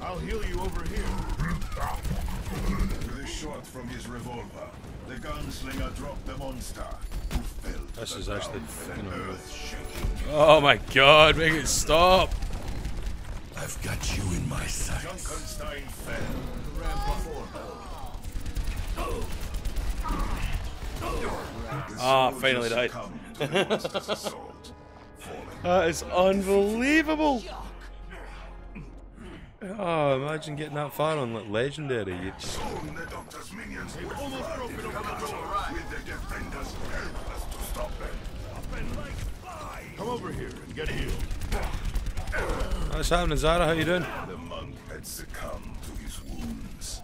I'll heal you over here. With a shot from his revolver, the gunslinger dropped the monster, who fell to This the is actually ground with earth-shaking Oh my god, make it stop! I've got you in my sights. Junkenstein fell. Ah, finally died. Come to the monster's assault. Falling That is unbelievable. Oh, imagine getting that far on legendary. You- Soon the doctor's minions will flood into the battle with the defenders helpless to stop them. Come over here and get healed. What's happening, Zara? How you doing? The monk had succumbed to his wounds.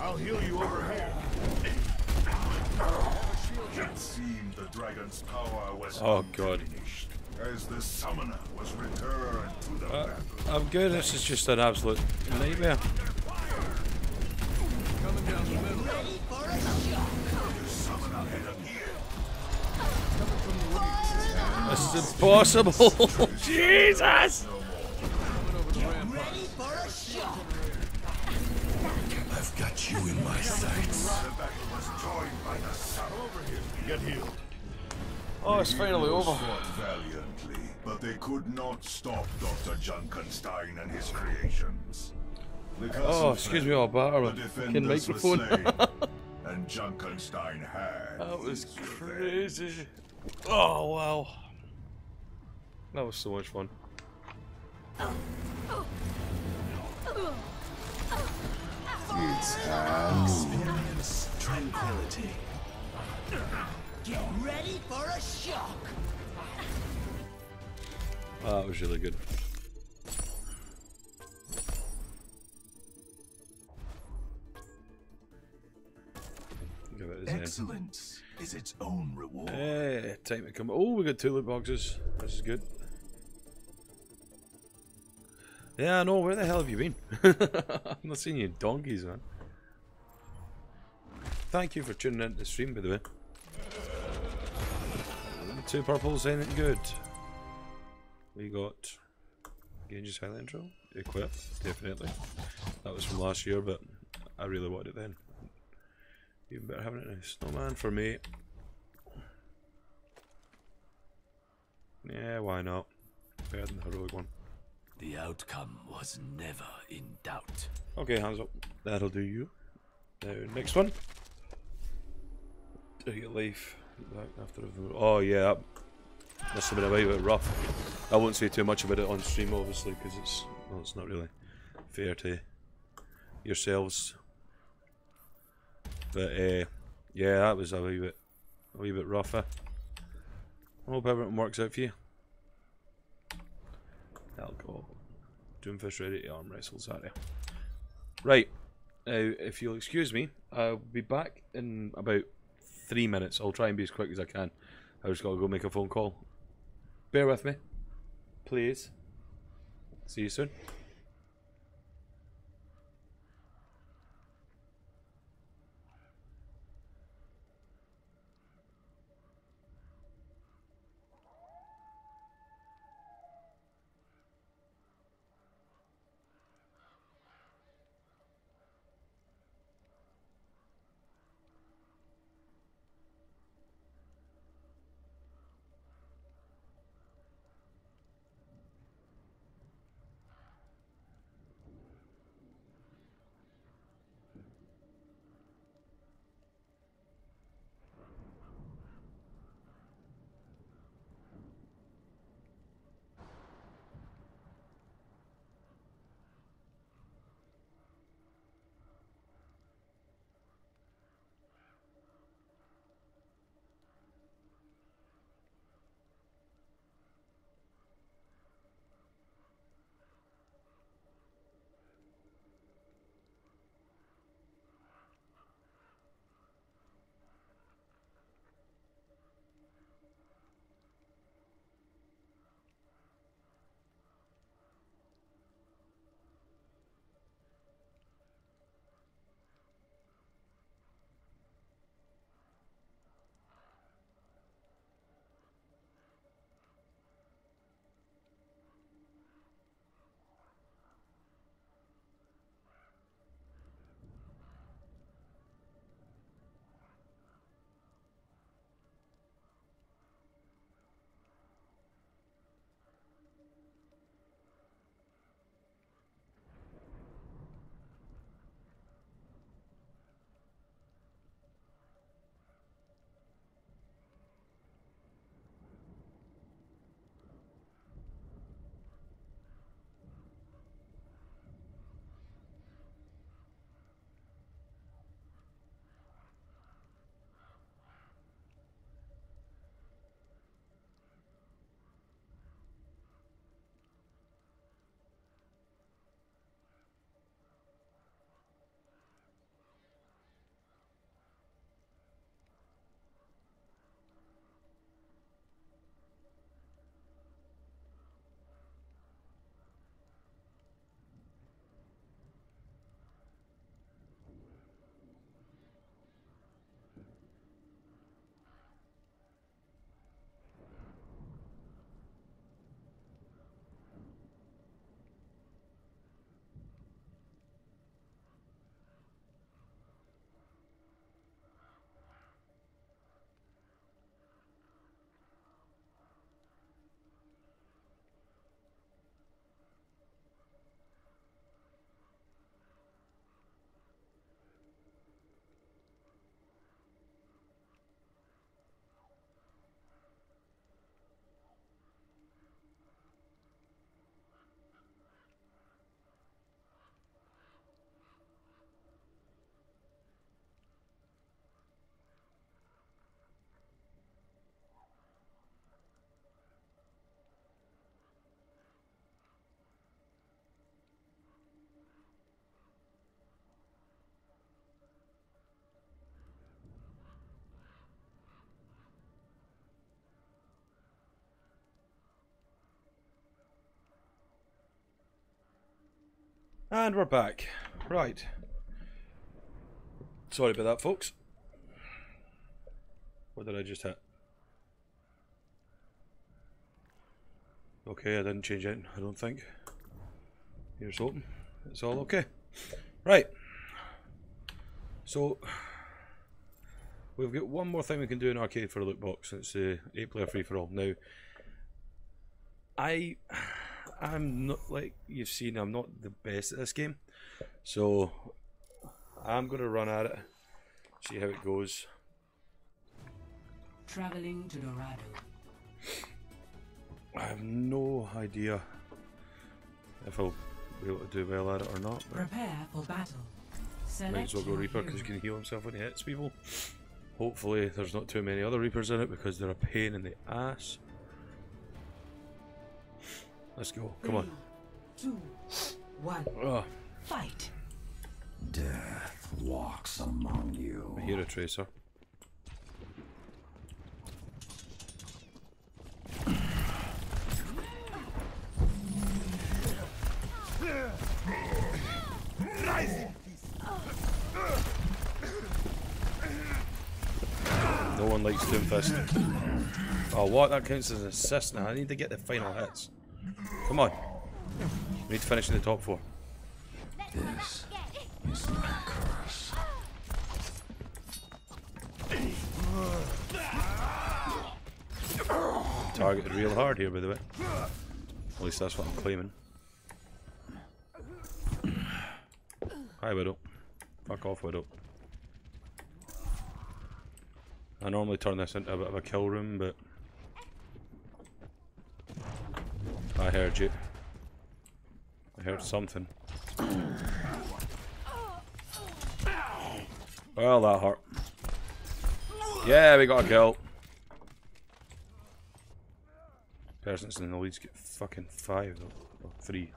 I'll heal you over here. It seemed the dragon's power was Oh, God. as the summoner was returned to the Uh, battle. I'm good. This is just an absolute nightmare. This is impossible. Jesus. You in my sights. The battle was joined by the summoner. Get healed. Oh, it's finally over. valiantly, but they could not stop Dr. Junkenstein and his creations. Oh, excuse me, fell, I'll batter the fucking microphone. and Junkenstein had That was crazy. Oh wow. That was so much fun. Oh. Experience tranquility. Get ready for a shock. That was really good. Give it his name. Excellence is its own reward. Eh, time to come. Oh, we got two loot boxes. This is good. Yeah, I know. Where the hell have you been? I've not seen you donkeys, man. Thank you for tuning in to the stream, by the way. Two purples, anything good? We got Genji's Highlight Intro, equip, definitely. That was from last year, but I really wanted it then. Even better having it now. Snowman for me. Yeah, why not? Better than the heroic one. The outcome was never in doubt. Okay, hands up. That'll do you. Now, next one. Do your life after. Oh, yeah. That must have been a wee bit rough. I won't say too much about it on stream, obviously, because it's well, it's not really fair to yourselves. But uh, yeah, that was a wee bit, a wee bit rougher. I hope everything works out for you. Alcohol. Doomfish ready arm wrestle Zarya. Right. Now, if you'll excuse me, I'll be back in about three minutes. I'll try and be as quick as I can. I just gotta go make a phone call. Bear with me. Please. See you soon. And we're back. Right. Sorry about that, folks. What did I just hit? Okay, I didn't change it, I don't think. Here's hoping. It's all okay. Right. So, we've got one more thing we can do in arcade for a loot box. It's a 8 player free for all. Now, I I'm not like you've seen. I'm not the best at this game, so I'm gonna run at it, see how it goes. Traveling to Dorado. I have no idea if I'll be able to do well at it or not. Prepare for battle. Select Might as well go Reaper because he can heal himself when he hits people. Hopefully, there's not too many other Reapers in it because they're a pain in the ass. Let's go. Come on. Two, one, Oh, fight. Death walks among you. I hear a tracer. No one likes Doomfist. Oh, what? That counts as an assist now. I need to get the final hits. Come on. We need to finish in the top four. This is my curse. Targeted real hard here, by the way. At least that's what I'm claiming. Hi, Widow. Fuck off, Widow. I normally turn this into a bit of a kill room, but... I heard you. I heard something. Well, that hurt. Yeah, we got a kill. Person's in the leads get fucking five. Or three.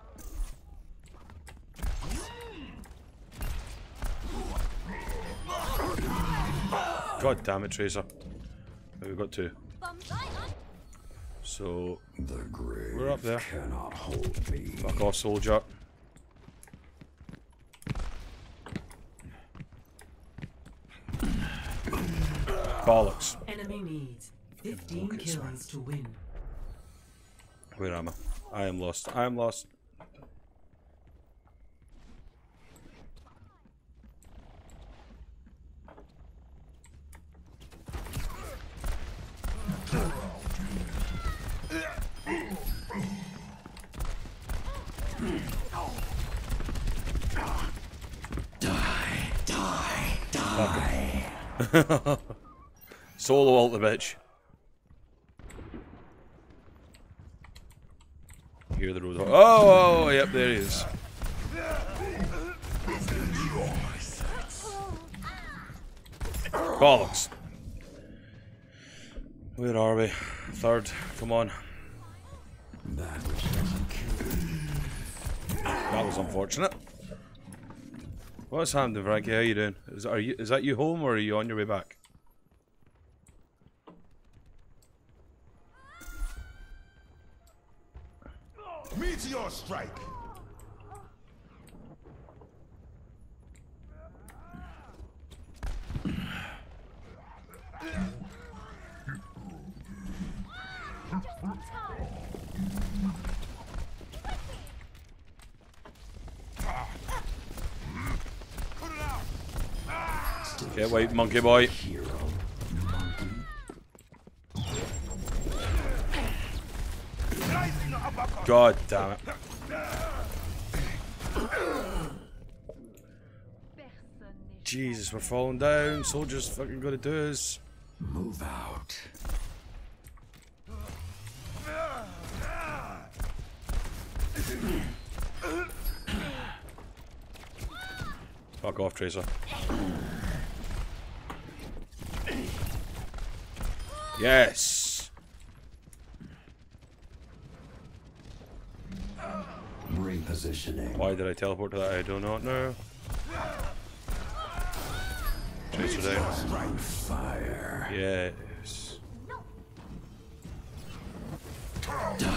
God damn it, Tracer. We've got two. So, The grave We're up there. cannot hold me. fuck off, soldier. Bollocks. Enemy needs 15 kills to win. Where am I? I am lost. I am lost. Solo ult the bitch. Hear the road. Oh, oh, oh, yep, there he is. Bollocks. Where are we? Third. Come on. That was unfortunate. What's happening, Frankie? How you doing? Is, are you, is that you home or are you on your way back? Meteor strike! Get wait, monkey boy. God damn it. Jesus, we're falling down. Soldiers fucking gotta do us. Move out. Fuck off, Tracer. Yes. Repositioning. Why did I teleport to that? I do not know. Tracer down. Fire. Yes. Die,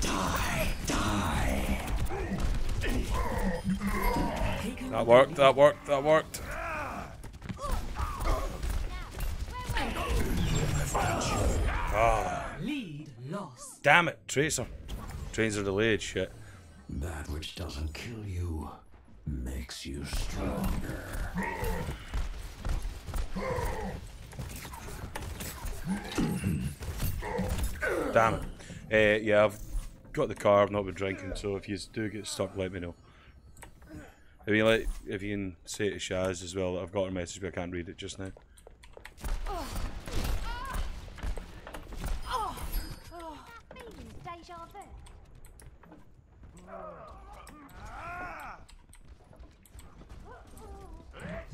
die, die. That worked, that worked, that worked. Ah, Lead lost. damn it, Tracer. Trains are delayed, shit. That which doesn't kill you makes you stronger. Damn it. Uh, yeah, I've got the car, I've not been drinking, so if you do get stuck, let me know. I mean, like, if you can say it to Shaz as well that I've got a message, but I can't read it just now.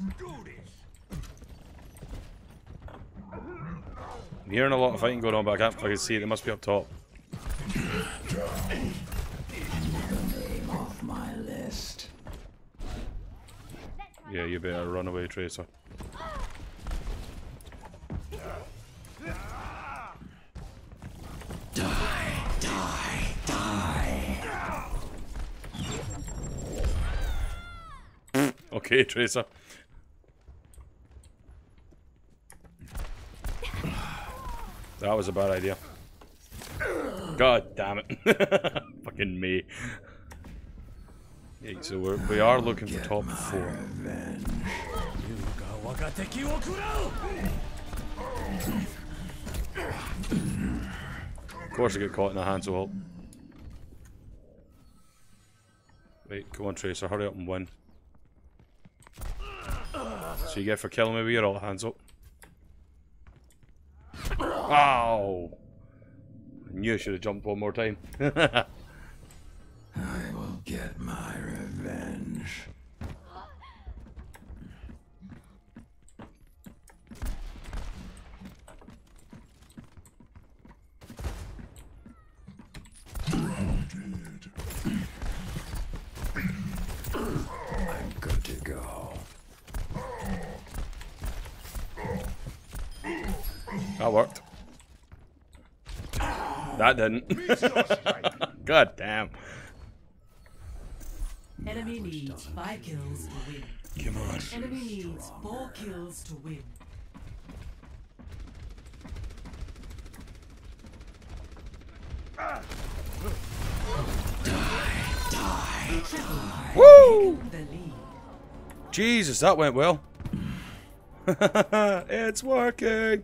I'm hearing a lot of fighting going on, but I can't fucking see it. They must be up top. Yeah, you better run away, Tracer. Die, die, die. Okay, Tracer. That was a bad idea. God damn it. Fucking me. Yeah, so we're, we are looking for top four. Of course I get caught in a hands ult. Wait, come on Tracer, hurry up and win. So you get for killing me with your all hands up. Ow! I knew I should have jumped one more time. I will get my revenge. I'm good to go. That worked. That didn't. God damn. Enemy needs five kills to win. Come on. Enemy needs four kills to win. Woo! The lead. Jesus, that went well. it's working.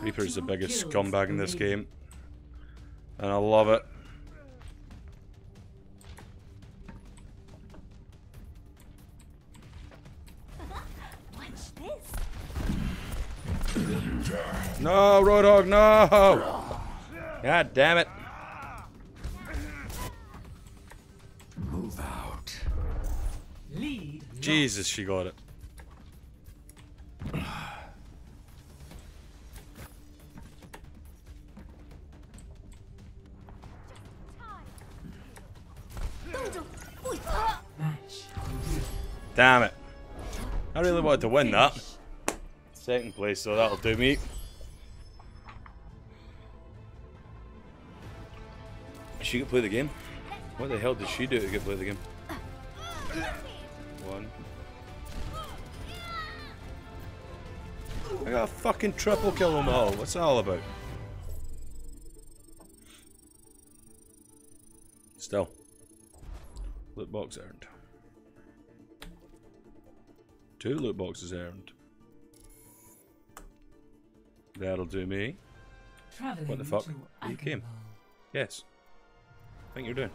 Reaper's the biggest scumbag in this game. And I love it. Watch this. No, Roadhog, no! God damn it. Move out. Lead. Jesus, she got it. Damn it. I really wanted to win that. Second place, so that'll do me. She could play the game? What the hell did she do to get play the game? One. I got a fucking triple kill them all. What's that all about? Still. Loot box earned. Two loot boxes earned. That'll do me. Traveling What the fuck? You came. Yes. I think you're doing.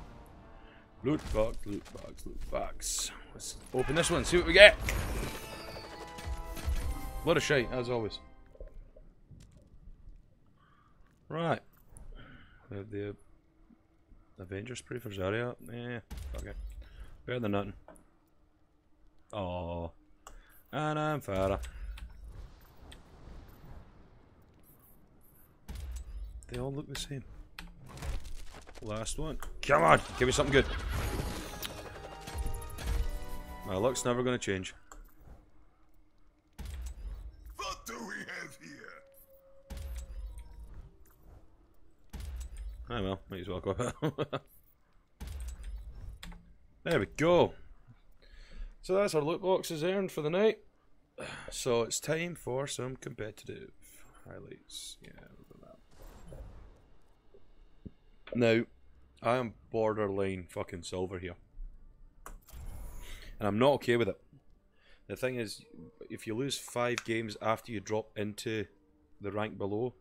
Loot box, loot box, loot box. Let's open this one, see what we get. Lot of shite, as always. Right. We have the Avengers Proof for Zarya. Fuck it. Better than nothing. Oh. And I'm Pharah. They all look the same. Last one. Come on, give me something good. My luck's never going to change. What do we have here? Oh well, might as well go there we go. So that's our loot boxes earned for the night. So it's time for some competitive highlights. Yeah, that. Now, I am borderline fucking silver here. And I'm not okay with it. The thing is, if you lose five games after you drop into the rank below,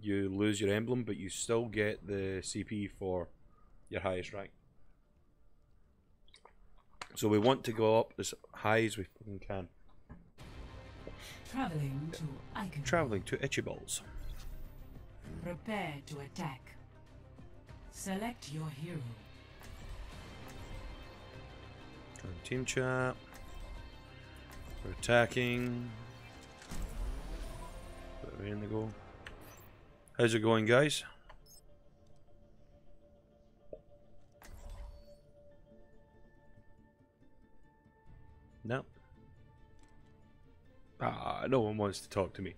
you lose your emblem, but you still get the CP for your highest rank. So we want to go up as high as we can. Traveling to Icon. Traveling to Itchy Prepare to attack. Select your hero. Team chat. We're attacking. Put in the goal. How's it going, guys? Ah, no one wants to talk to me.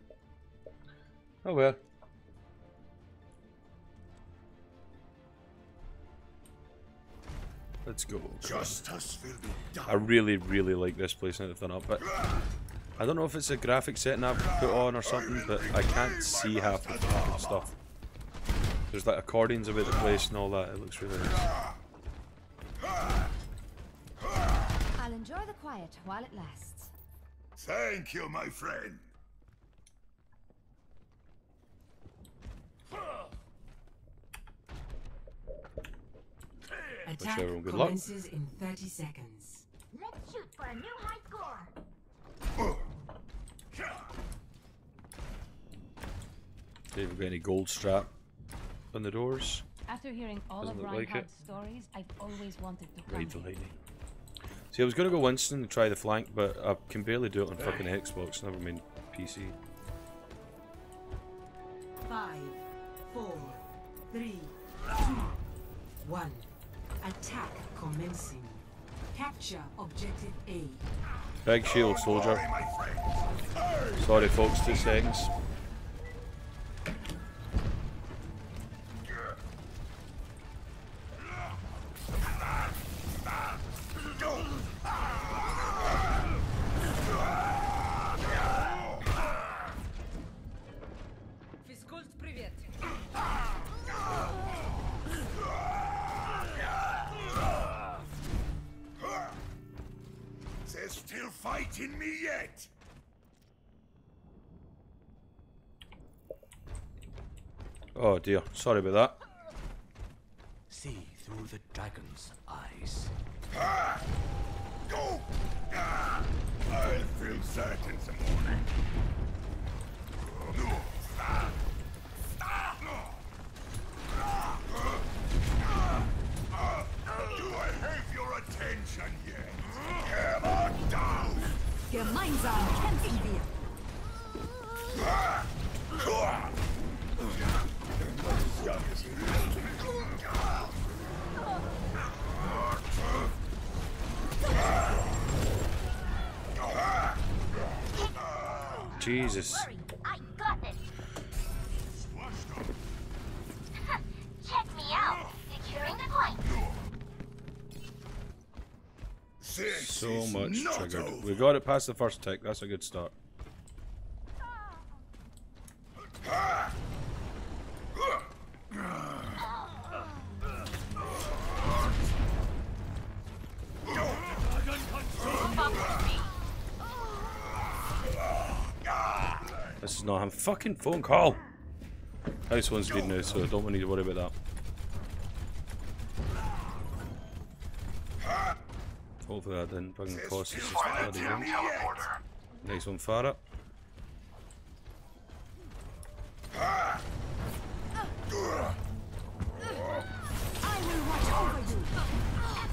Oh well. Let's go. Justice will be done. I really, really like this place that they've done up, but I don't know if it's a graphic setting I've put on or something, but I can't see half the fucking stuff. There's like accordions about the place and all that. It looks really nice. I'll enjoy the quiet while it lasts. Thank you, my friend. Attack everyone good luck. commences in 30 seconds. Let's shoot for a new high score. Dave, got any gold strap on the doors? After hearing all Doesn't of look like Reinhardt's stories, I've always wanted to come Ride the here. See, I was gonna go Winston and try the flank, but I can barely do it on fucking Xbox, never mind PC. Five, four, three, two, one. Attack commencing. Capture objective A. Big shield, soldier. Sorry, folks, two seconds. Fight in me yet. Oh dear, sorry about that. See through the dragon's eyes. Ah! Go! Ah! I'll feel that in the morning. No! Ah! Ah! Ah! Do I have your attention yet? Come on down! Gemeinsam kämpfen wir. Ah! Ah! Jesus. So much triggered. over. We got it past the first tick, that's a good start. This is not a fucking phone call. House one's good now, so I don't need to worry about that. Hopefully that didn't fucking cost us this bloody one. Nice one, Pharah. I will watch over you.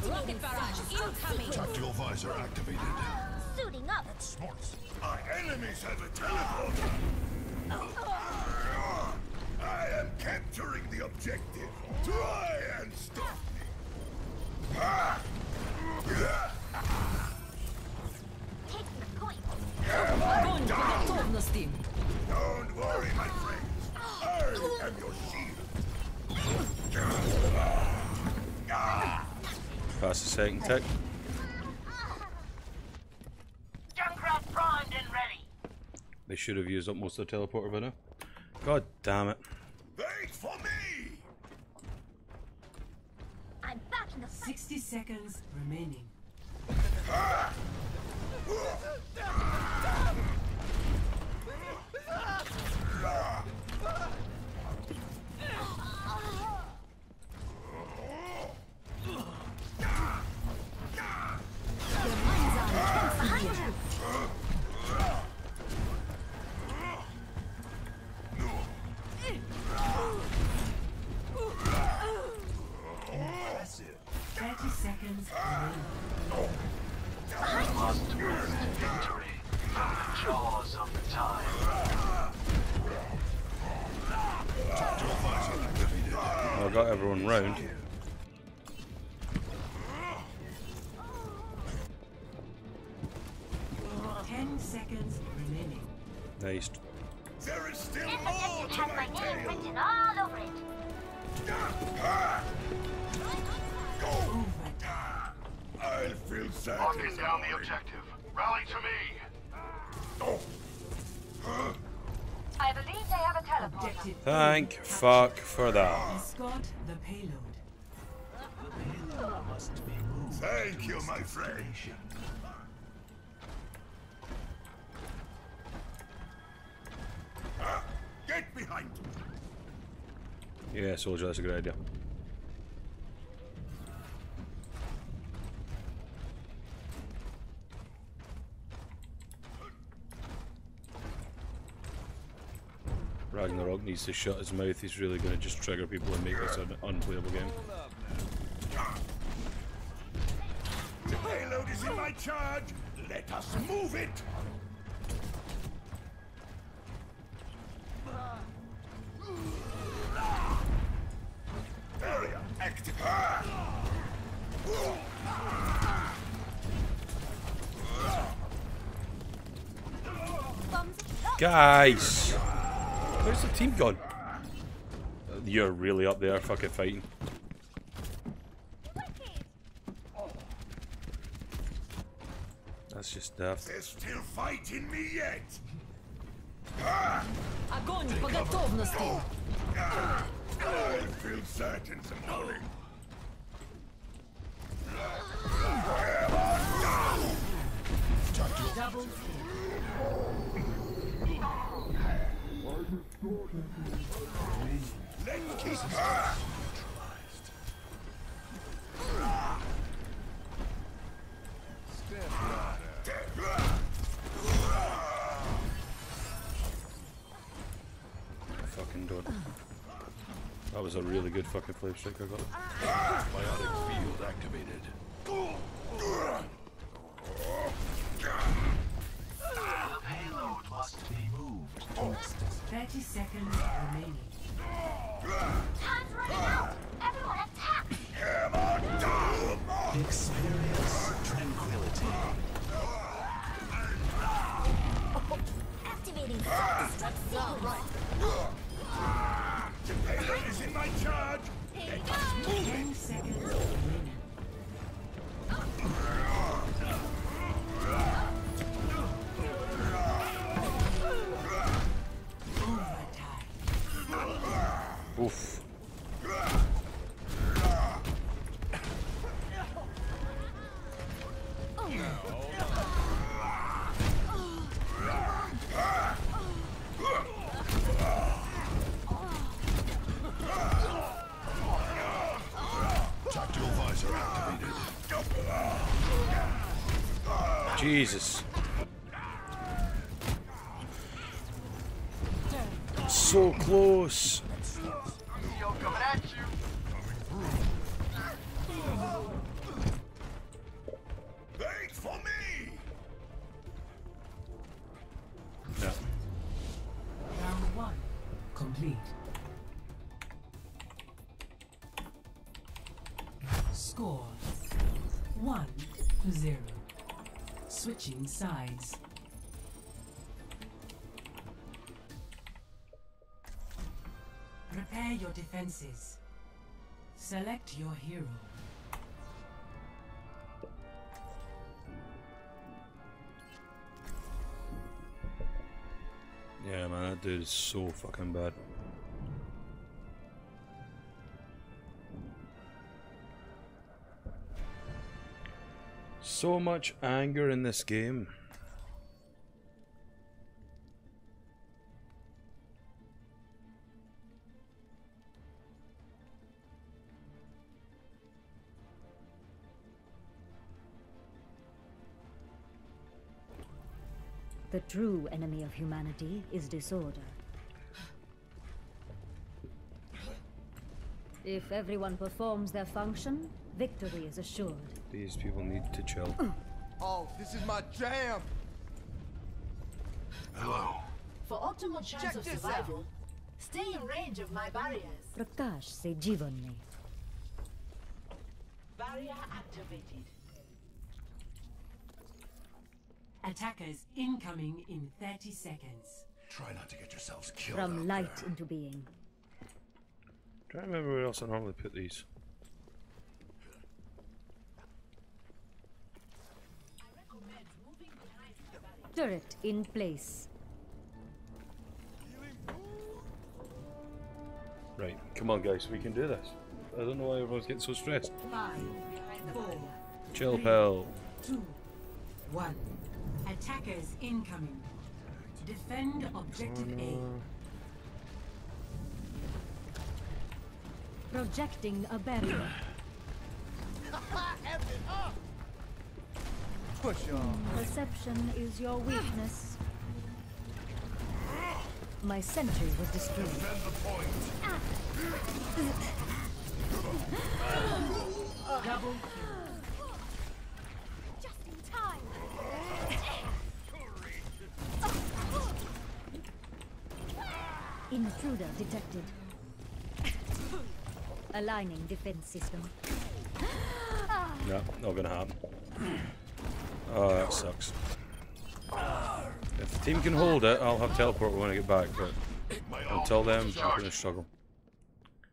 Rocket barrage incoming. Tactical visor activated. Suiting up. Our enemies have a teleporter. I am capturing the objective. Try and stop me. Ah! Pass the second tick. Junkrat primed and ready. They should have used up most of the teleporter by now. God damn it. Wait for me! I'm back in the 60 seconds remaining. Thirty seconds remaining. Must win the victory from the jaws of the time. I got everyone round. Ten seconds remaining. Nice. There is still This more objective to has my my name tale! printed all over it. I'll feel sad. Locking down the objective. Rally to me. Oh. I believe they have a teleporter. Thank fuck for that. Escort the payload. Thank you, my friend. Ah, Get behind! Yeah, soldier, that's a good idea. Ragnarok needs to shut his mouth. He's really going to just trigger people and make this an unplayable game. The payload is in my charge. Let us move it. Area active. Guys! Where's the team gone? You're really up there fucking fighting. That's just daft. There's still fight in me yet. Огонь по готовности! I feel certain some knowing. Double Fucking don't. That was a really good fucking flame strike I got. Biotic field activated. 30 seconds remaining. Time's running out. Everyone attack. Experience tranquility. Activating self-destruct sequence. The payload is in my charge. Let us move 10 seconds Jesus. Switching sides. Prepare your defenses. Select your hero. Yeah, man, that dude is so fucking bad. So much anger in this game. The true enemy of humanity is disorder. If everyone performs their function, Victory is assured. These people need to chill. Oh, this is my jam! Hello. For optimal chance Check of survival, out. stay in range of my barriers. Prakash se jivanne. Barrier activated. Attackers incoming in 30 seconds. Try not to get yourselves killed. From light there. into being. Do I remember where else I normally put these? Turret in place. Right, come on, guys, we can do this. I don't know why everyone's getting so stressed. Five, four, Chill, three, pal. two, one. Attackers incoming. Defend objective A. Projecting a barrier. Push on. Perception is your weakness. My sentry was destroyed. Defend the point. Double Just in time. Intruder detected. Aligning defense system. No, not gonna happen. Oh, that sucks. If the team can hold it, I'll have teleport when I get back, but until then, I'm gonna struggle.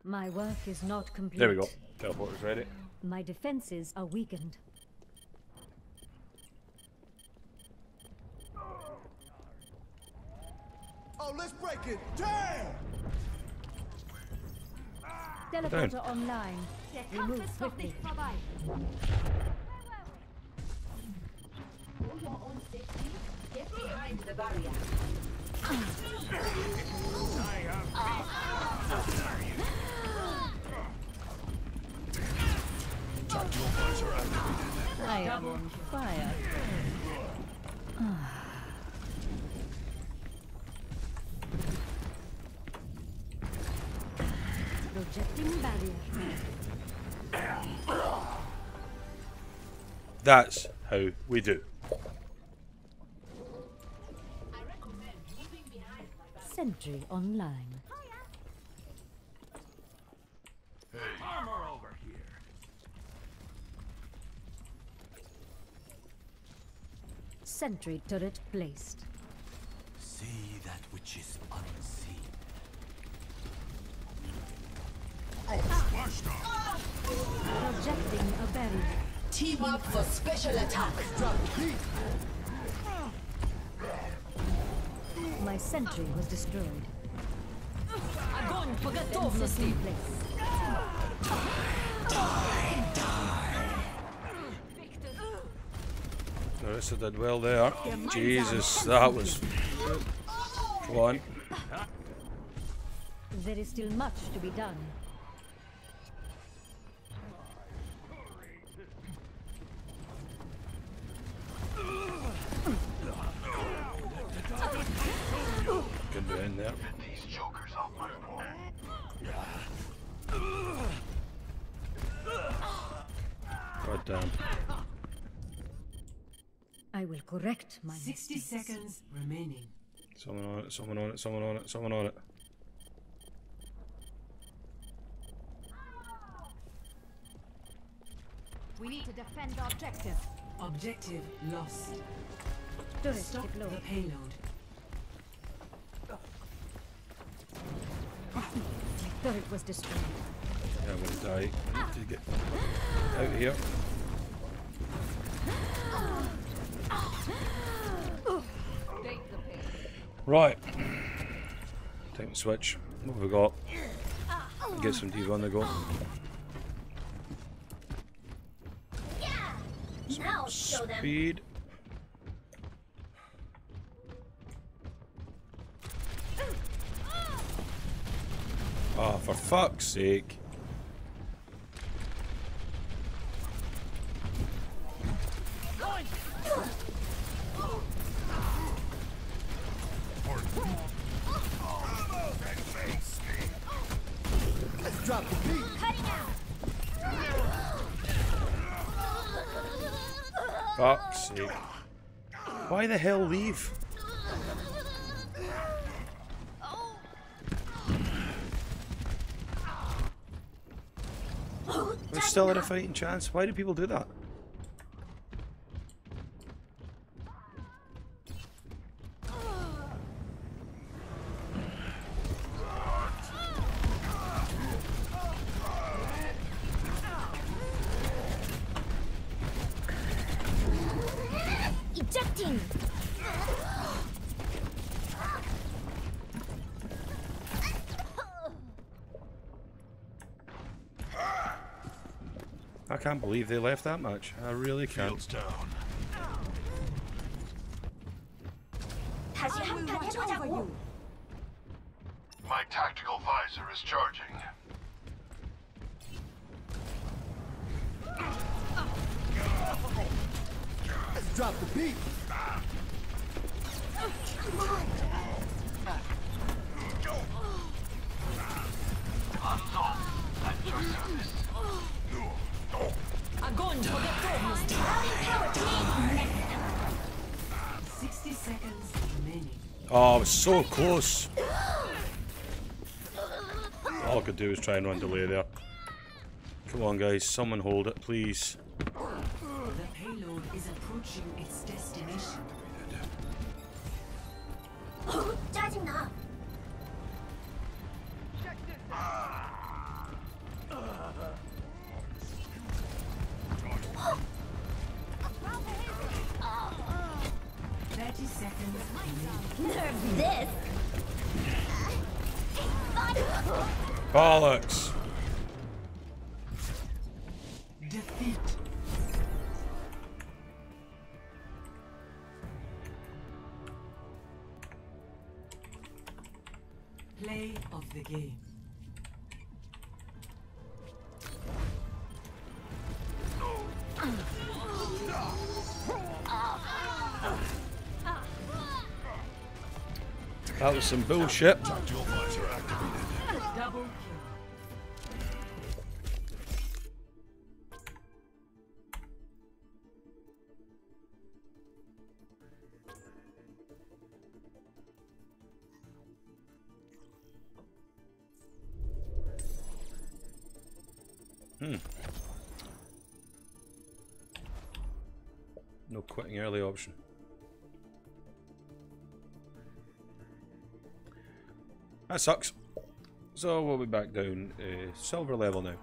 My work is not complete. There we go. Teleport is ready. My defenses are weakened. Oh, let's break it! Damn! Teleporter online. Remove swiftly. I am on fire. Projecting barrier. That's how we do. Sentry online. Armor over here. Sentry turret placed. See that which is unseen. Flushed off. Projecting a barrier. Team up for special attack. My sentry was destroyed. Огонь по Defenses in place. Larissa did well there. Jesus, that was one. There is still much to be done. God damn. I will correct my 60 mistakes. seconds remaining. Someone on it, someone on it, someone on it, someone on it. We need to defend the objective. Objective lost. Turret Stop the deployed. payload. Turret was destroyed. Yeah, I'm gonna die. I need to get out of here. Right. Time to switch. What have we got? Get some D.Va on the go. Now show them. Speed. Oh, for fuck's sake. Fuck's sake. Why the hell leave? We're still in a fighting chance. Why do people do that? Ejecting. I can't believe they left that much. I really can't. Fields down. My tactical visor is charging. Let's drop the beat. Come on. Go. At your service. Oh, so close. All I could do was try and run delay there. Come on, guys. Someone hold it, please. The payload is approaching its destination. Check this out. Nerve this. Bollocks. Defeat. Play of the game. Some bullshit. Hmm. No quitting early option. That sucks. So we'll be back down uh, silver level now.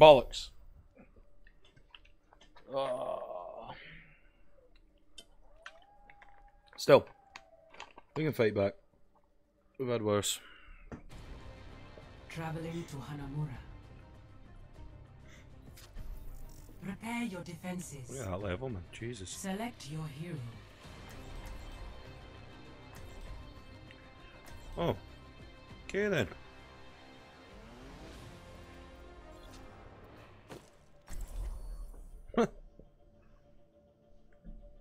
Bollocks. Ah. Still, we can fight back. We've had worse. Traveling to Hanamura. Prepare your defenses. Look at that level, man. Jesus. Select your hero. Oh. Okay then.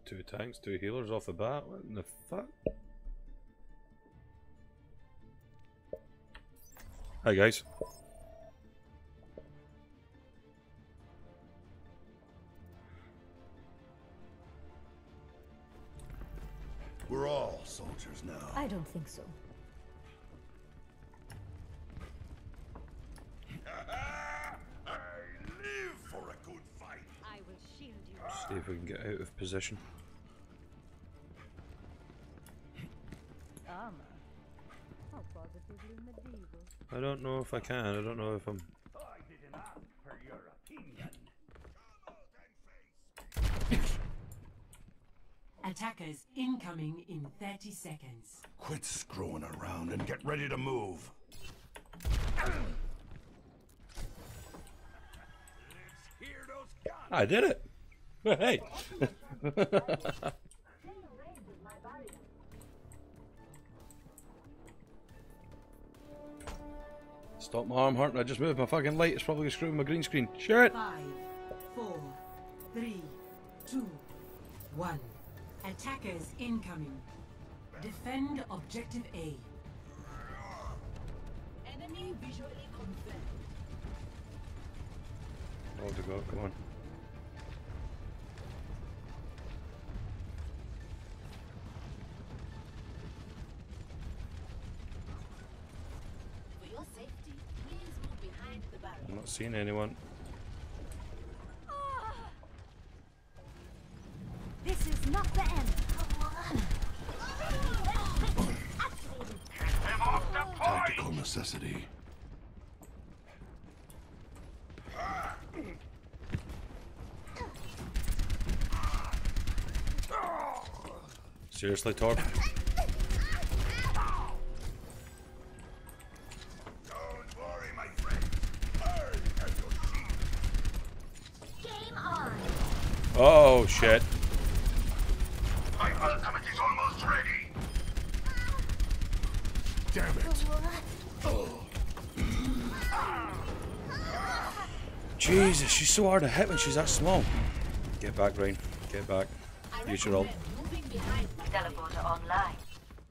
two tanks, two healers off the bat. What in the fuck? Hi guys. We're all soldiers now. I don't think so. See if we can get out of position. Armor. How positively medieval. I don't know if I can. I don't know if I'm. I didn't ask for your opinion. Attackers incoming in 30 seconds. Quit screwing around and get ready to move. I did it. Hey. Stop my arm hurting. I just moved my fucking light. It's probably screwing my green screen. Shit. Five, four, three, two, one. Attackers incoming. Defend objective A. Enemy visually confirmed. Oh, to go. Come on. Not seeing anyone. This is not the end. Tactical necessity. Seriously, Torb? Shit. My ultimate is almost ready. Damn it. Jesus, she's so hard to hit when she's that small. Get back, Rein. Get back. Use your ult. Moving behind my Teleporter online.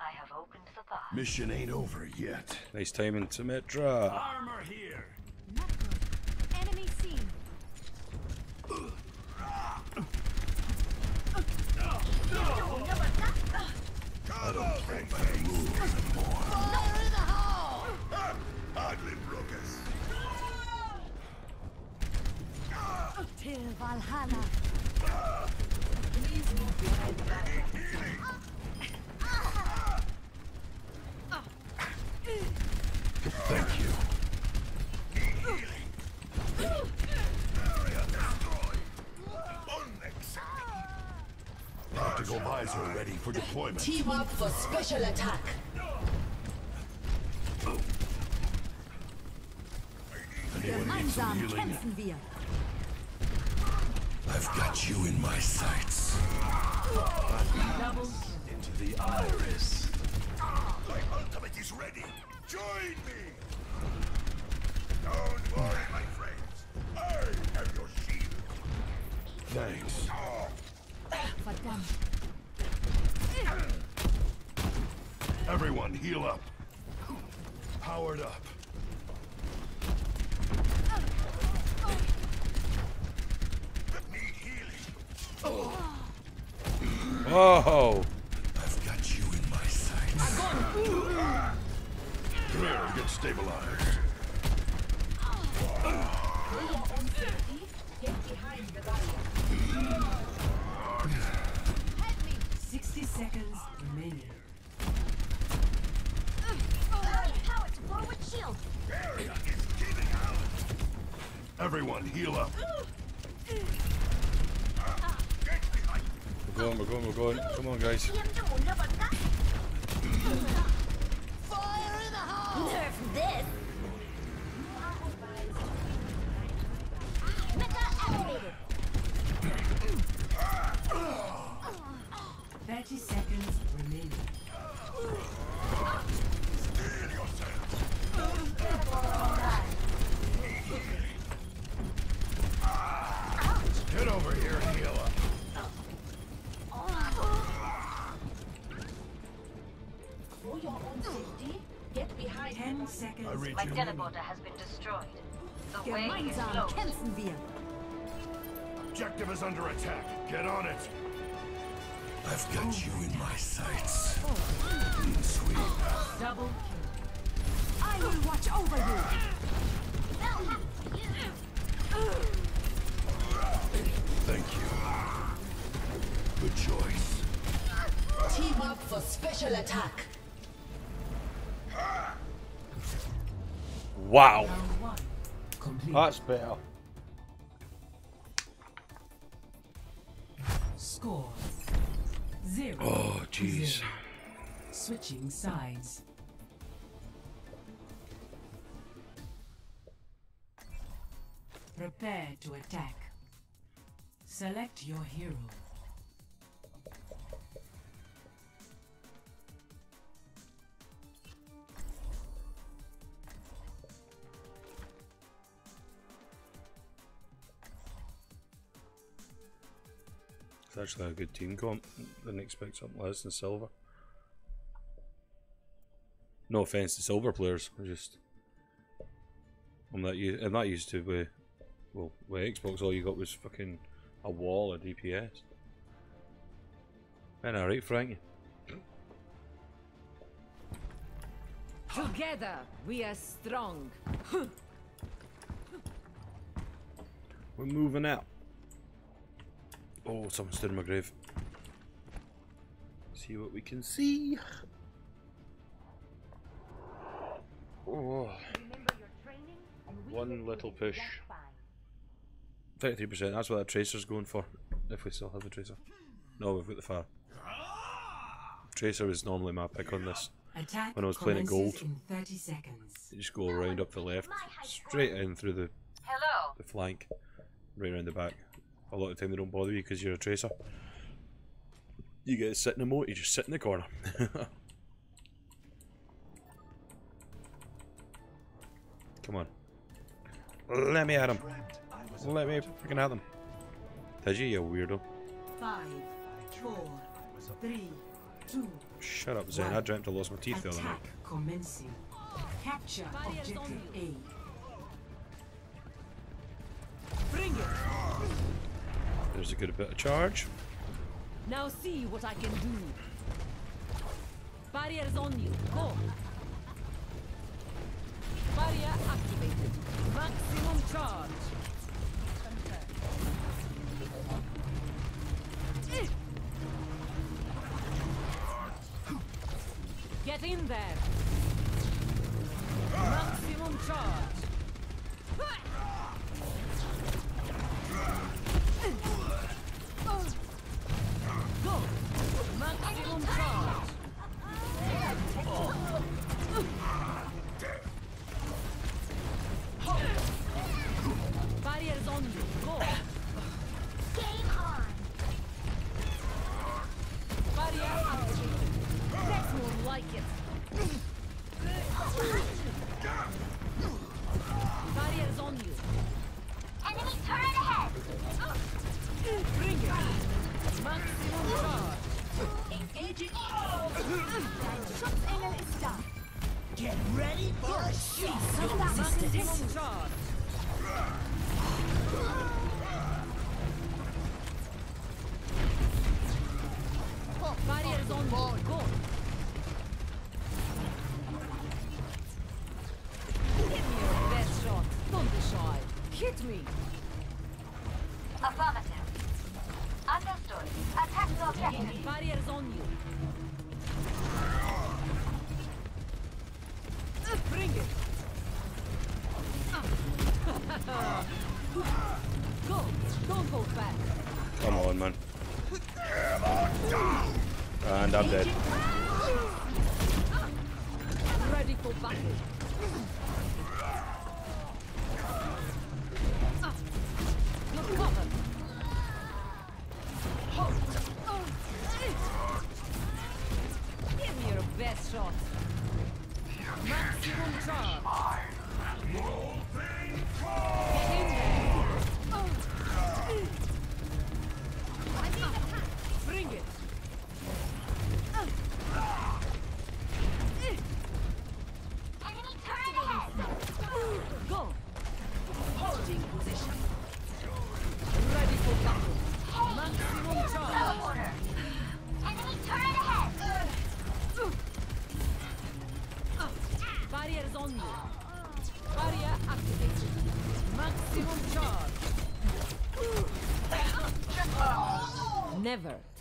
I have opened the path. Mission ain't over yet. Nice timing, Symmetra. Armor here. Not good. Enemy seen. I don't think I move anymore. Hardly broke us. Till Valhalla. Please move behind the barrier. Thank you. Tactical visor ready for deployment. Team up for special attack. Heal up. Everyone, heal up. We're going, we're going, we're going. Come on, guys. Special attack. Wow! That's better. Score Zero. Oh, jeez. Switching sides. Prepare to attack. Select your hero. It's actually a good team comp. Didn't expect something less than silver. No offense to silver players, I just I'm not used. I'm not used to with well with Xbox. All you got was fucking a wall of DPS. And alright, Frankie. Together, we are strong. We're moving out. Oh, someone stood in my grave. See what we can see. Oh. One little push. 33%, that's what that tracer's going for. If we still have the tracer. No, we've got the fire. Tracer is normally my pick on this. Attack When I was playing at gold, in 30 seconds. you just go around up the left, straight in through the Hello. the flank, right around the back. A lot of time they don't bother you because you're a tracer. You get to sit in the moat, you just sit in the corner. Come on. Let me at him. Let me freaking at them. Did you, you weirdo? Five, four, three, two. Shut up, Zen. I dreamt I lost my teeth the other night. Attack commencing. Capture objective A. Bring it! There's a good bit of charge. Now see what I can do. Barriers on you. Go. Barrier activated. Maximum charge. Get in there. Maximum charge.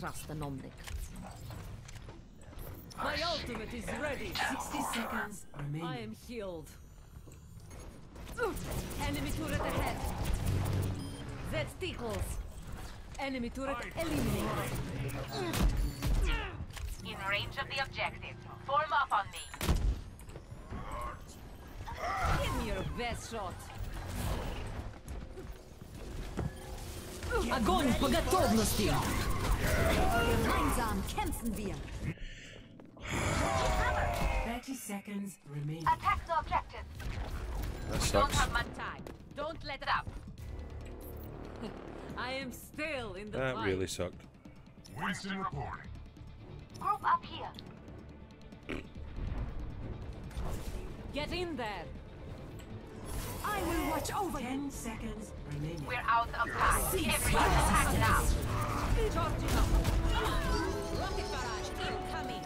Trust an Omnic. My ultimate is ready. 60 seconds remaining. I am healed. Enemy turret ahead. That tickles. Enemy turret eliminated. In range of the objective. Form up on me. Give me your best shot. Огонь по готовности! Gemeinsam kämpfen wir. 30 seconds remaining. Attack the objective. That Don't sucks. have much time. Don't let it up. I am still in the That fight. really sucked. Winston reporting. Group up here. Get in there. I will watch over you. 10 seconds remaining. We're out of time. Everyone attack now. Charging up. Rocket barrage incoming.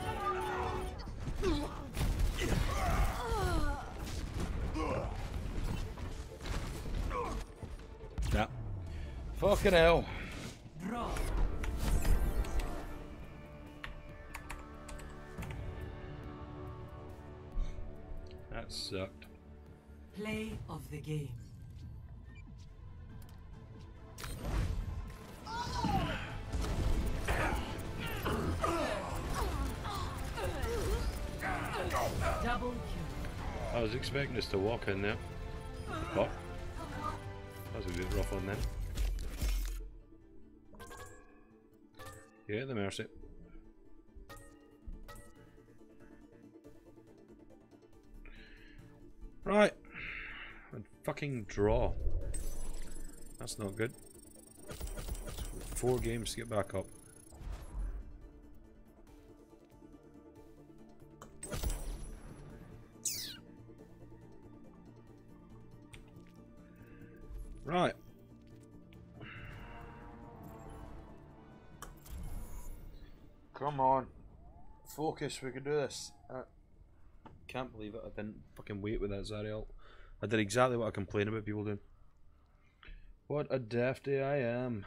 Yeah. Fucking hell. Draw. That sucked. Play of the game. I was expecting us to walk in there. But that was a bit rough on them. Yeah, the mercy. Right. And fucking draw. That's not good. Four games to get back up. Right. Come on. Focus, we can do this. I can't believe it. I didn't fucking wait with that Zariel. I did exactly what I complain about people doing. What a dafty I am.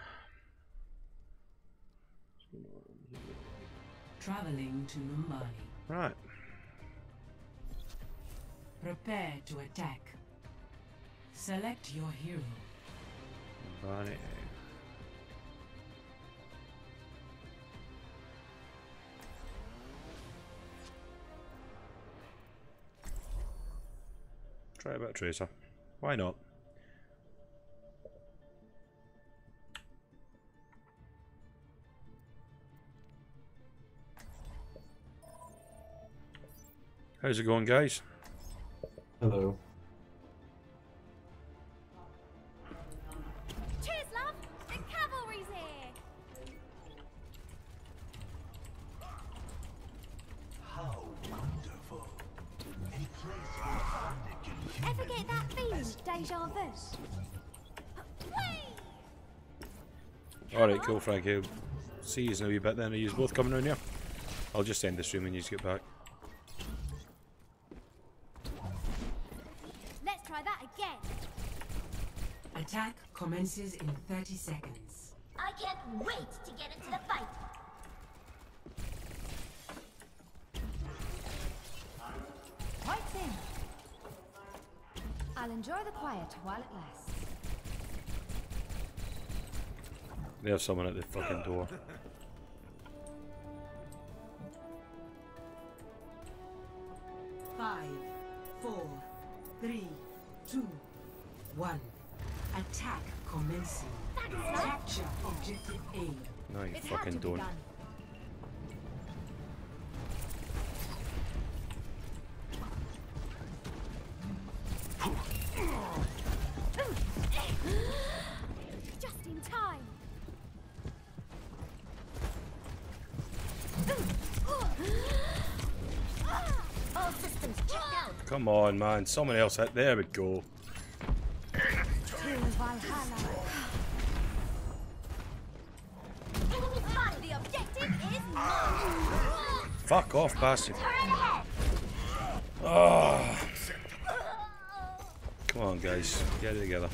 Traveling to Numbani. Right. Prepare to attack. Select your hero. Bunny. Try a bit Tracer. Why not? How's it going, guys? Hello. Cheers, love. The cavalry's here. How wonderful. Ever get that feeling, deja vu? Alright, cool, Frank. I'll see you in a wee bit then. Are you both coming around here? I'll just end the stream when you get back. Let's try that again. Attack commences in 30 seconds. I can't wait to get into the fight. Right then. I'll enjoy the quiet while it lasts. There's someone at the fucking door. Five, four, three, two, one. Attack commencing. Capture objective A. No, you It had fucking to don't. done. Just in time. All systems checked out. Come on, man. Someone else hit. There we go. Fuck off, bastard. Oh. Come on, guys. Get it together.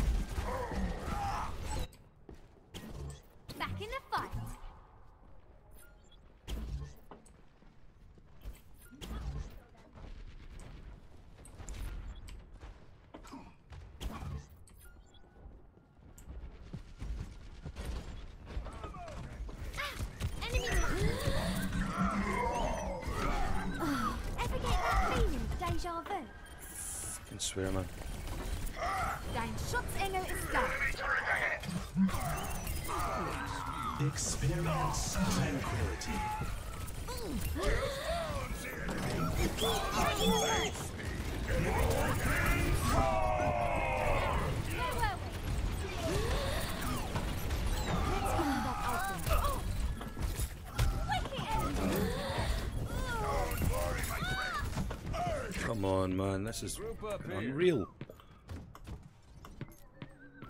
This is unreal.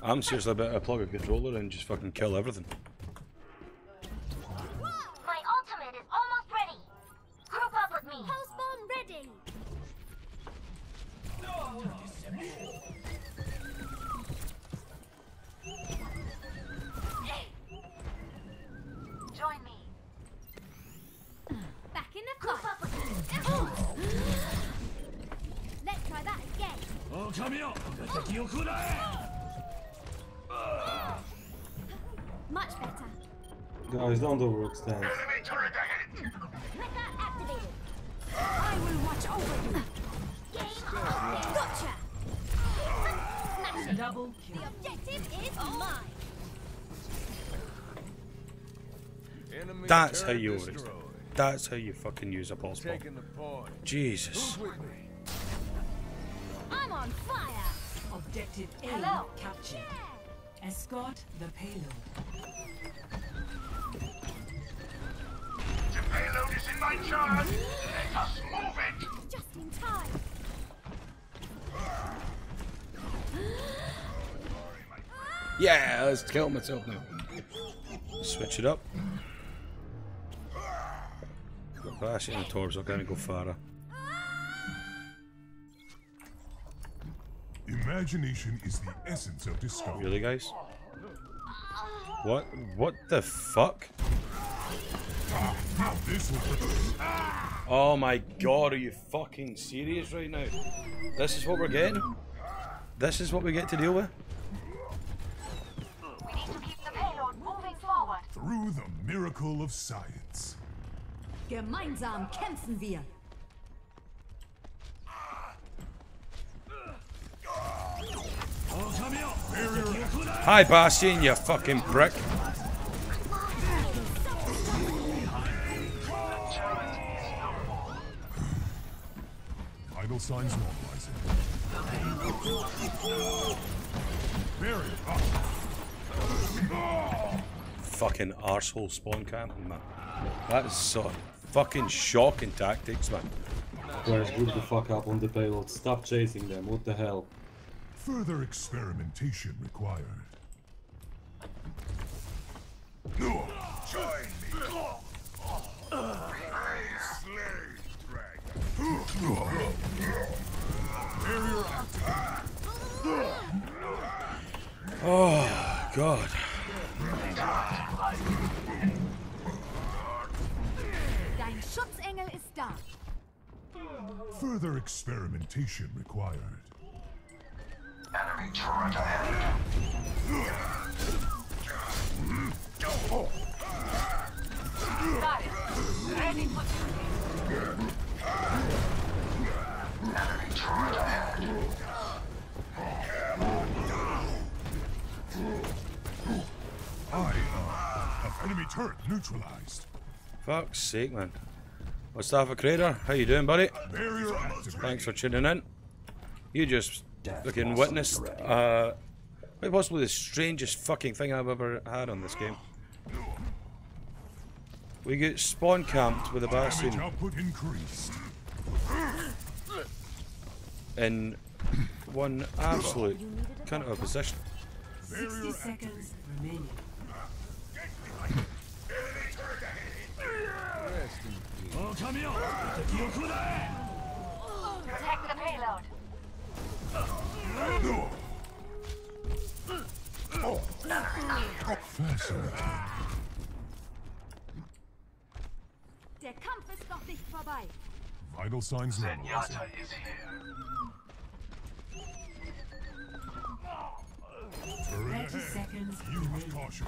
I'm seriously about to plug a controller and just fucking kill everything. How you overextend. That's how you fucking use a pulse bomb. Taking the point. Jesus. Who's with me? I'm on fire. Objective A Hello. captured. Escort the payload. The payload is in my charge. Let us move it. Just in time. Yeah, let's kill myself now. Switch it up. Got and Torbs, I'm gonna go farther. Imagination is the essence of discovery. Really, guys? What? What the fuck? Oh my god, are you fucking serious right now? This is what we're getting? This is what we get to deal with? We need to keep the payload moving forward. through the miracle of science. Gemeinsam kämpfen wir. Hi, Bastion, you fucking prick. Vital signs normalizing. Barrier. Fucking arsehole spawn camping, man. That is so fucking shocking tactics, man. Guys, group the fuck up on the payload. Stop chasing them. What the hell? Further experimentation required. Join me. Slave dragon. Barrier activated. Oh, God. Further experimentation required. Enemy turret ahead. Got it. Ready for Enemy turret ahead. I, uh, enemy turret neutralized. Fuck's sake, man. What's that for Crater? How you doing, buddy? Thanks for tuning in. You just fucking witnessed uh, quite possibly the strangest fucking thing I've ever had on this game. We get spawn camped with a Damage Bastion in one absolute kind of a position. 60 seconds remaining. Protect the payload. Fascinating. Der Kampf ist noch nicht vorbei. Vital signs normalizing. Zenyatta is here. Turret 30 seconds Use remaining. caution.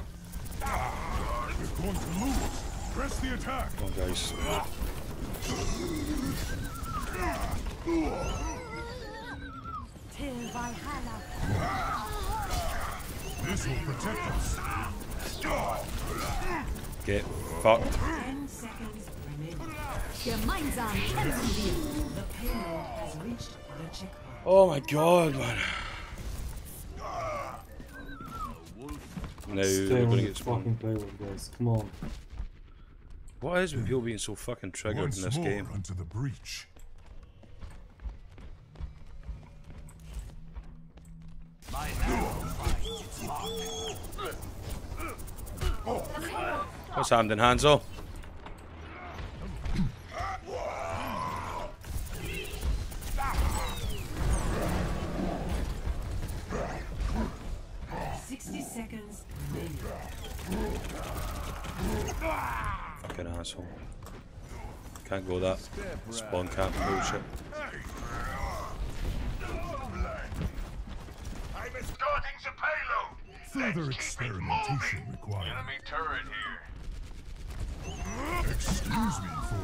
Ah, We're going to lose. Press the attack. Come on, guys. Till Valhalla. This will protect us. Get fucked. Ten seconds remaining. Gemeinsam kämpfen wir. The payload has reached the checkpoint. Oh my god, man. Now Stay we're gonna get spawned. fucking payload, guys. Come on. What is with people being so fucking triggered Once in this more game? onto the breach. My arrow finds its mark. What's hand in hands, oh? Sixty seconds remaining. Fucking asshole. Can't go that. Spawn camp bullshit. I'm escorting the payload. Further experimentation required. Enemy turret here. Excuse me for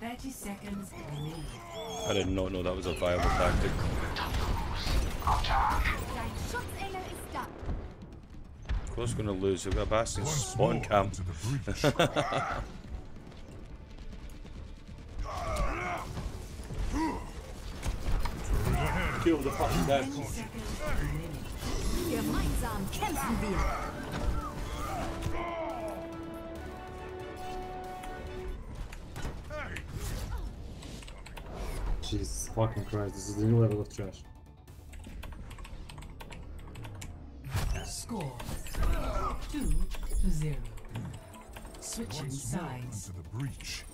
Thirty seconds. I did not know that was a viable tactic. Of course we're gonna lose. We've got a Bastion spawn camp. Kill the fucking guy. Gemeinsam kämpfen wir. Jesus fucking Christ, this is the new level of trash. Score two to zero. Switching Once sides. into the breach.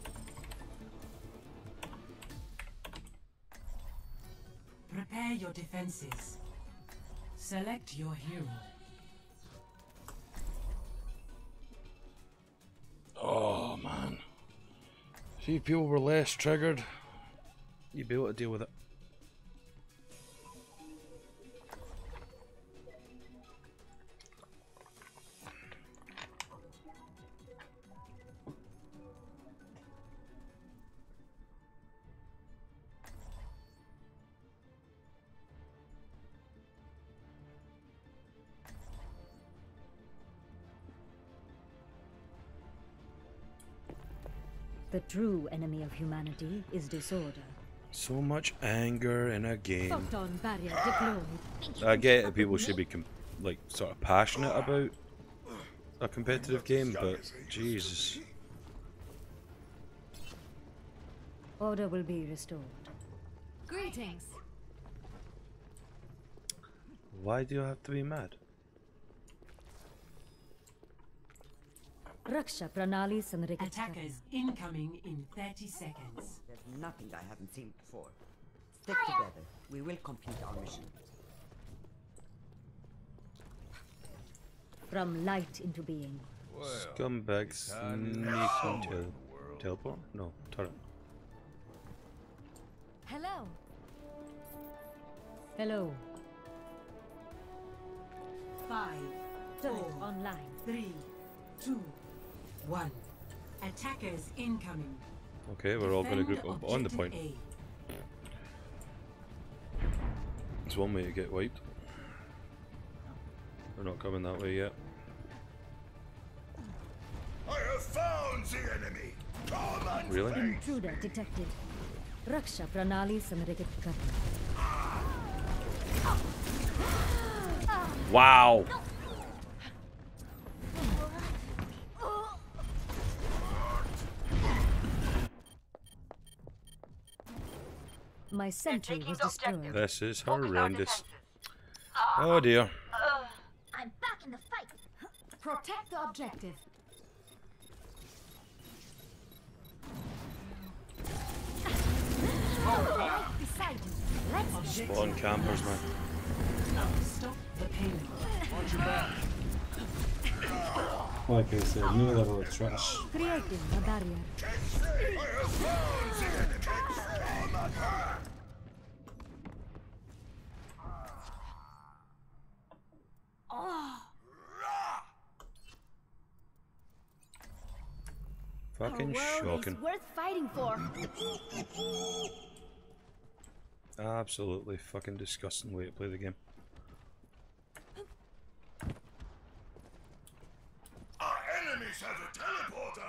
Prepare your defenses. Select your hero. Oh man. See if people were less triggered, you'd be able to deal with it. The true enemy of humanity is disorder. So much anger in a game. Photon barrier deployed. I get that people should be com- like sort of passionate about a competitive game, but Jesus. Order will be restored. Greetings. Why do you have to be mad? Raksha Pranali Sanrikit. Attackers incoming in 30 seconds. There's nothing I haven't seen before. Stick together. We will complete our mission. From light into being. Scumbag sneaking tel- teleport? No, turret. Hello. Hello. Five, Turret four, online. three, two, one. Attackers incoming. Okay, we're all going to group up on the point. A. It's one way to get wiped. We're not coming that way yet. I have found the enemy. Come and Really? Intruder detected. Raksha Pranali Sanrikit Wow! My sentry was destroyed. This is horrendous. Oh dear. Uh, uh, I'm back in the fight. Protect the objective. Right beside you. Let's Spawn campers, man. Stop the payload. Watch your back. Like I said, new level of trash. Creating a barrier. Fucking shocking. worth fighting for. Absolutely fucking disgusting way to play the game. Our enemies have a teleporter!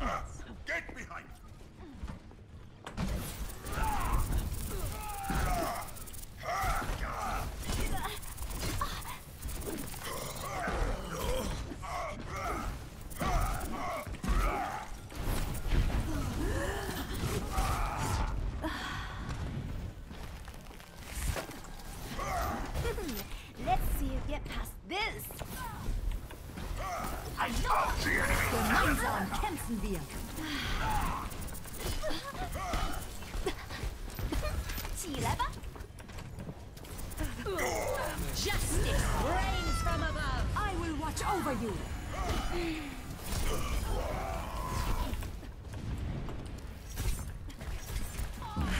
Ah, get behind! Let's see you get past this. I found the enemy. Gemeinsam kämpfen wir. Justice reigns from above. I will watch over you.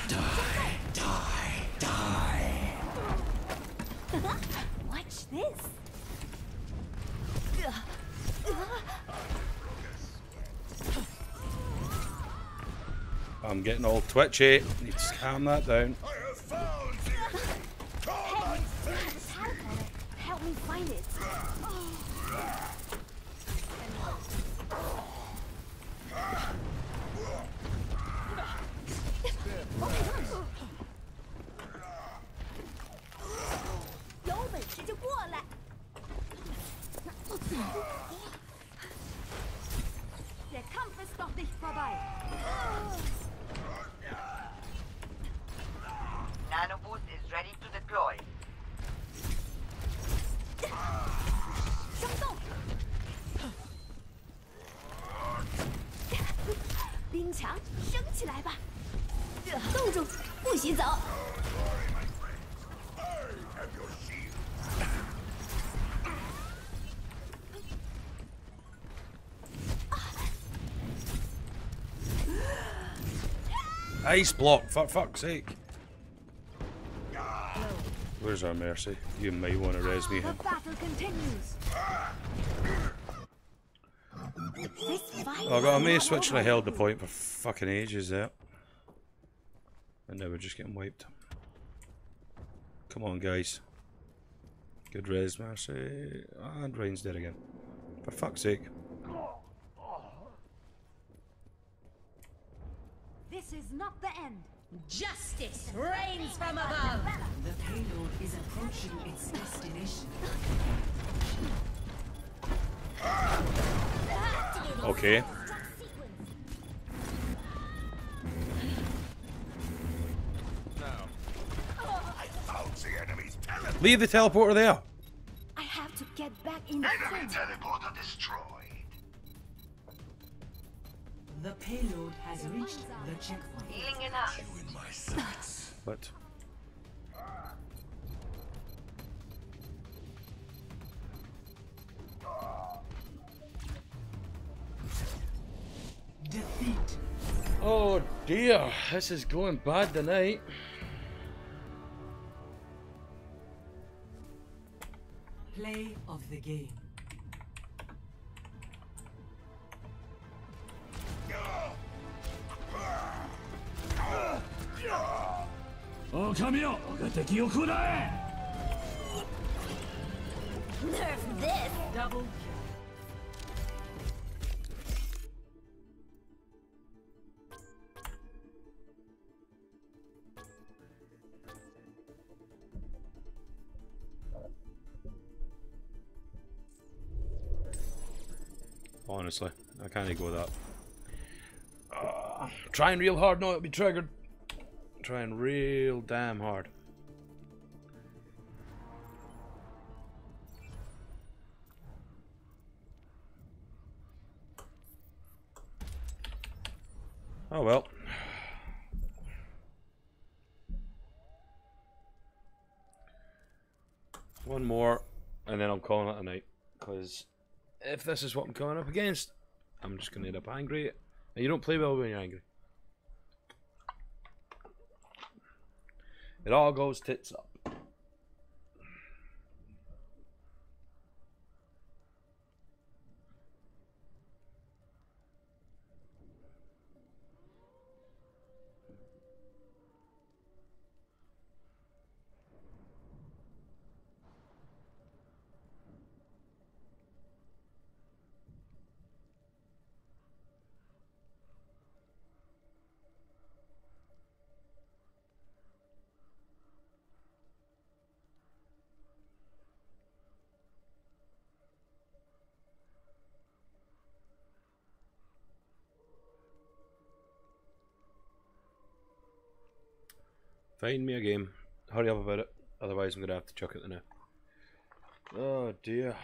Die, die, die. watch this. I'm getting all twitchy. Need to calm that down. Ice block, for fuck's sake. Where's our mercy? You might want to res me The battle continues. Oh, I got a may not switch and I held the point for fucking ages there. And now we're just getting wiped. Come on, guys. Good res, mercy. And Rein's dead again. For fuck's sake. This is not the end. Justice reigns from above. The payload is approaching its destination. Okay. I found the enemy's teleporter! Leave the teleporter there. I have to get back in the Enemy teleporter destroyed. The payload has reached the checkpoint. Healing enough. In my sights. What? Defeat. Oh dear, this is going bad tonight. Play of the game. Nerf this! Double kill. Honestly, I can't go with that. Uh, trying real hard not to be triggered. Trying real damn hard. Oh well. One more, and then I'm calling it a night. Because if this is what I'm coming up against, I'm just going to end up angry. And you don't play well when you're angry. It all goes tits up. Find me a game. Hurry up about it. Otherwise, I'm going to have to chuck it in now. Oh dear.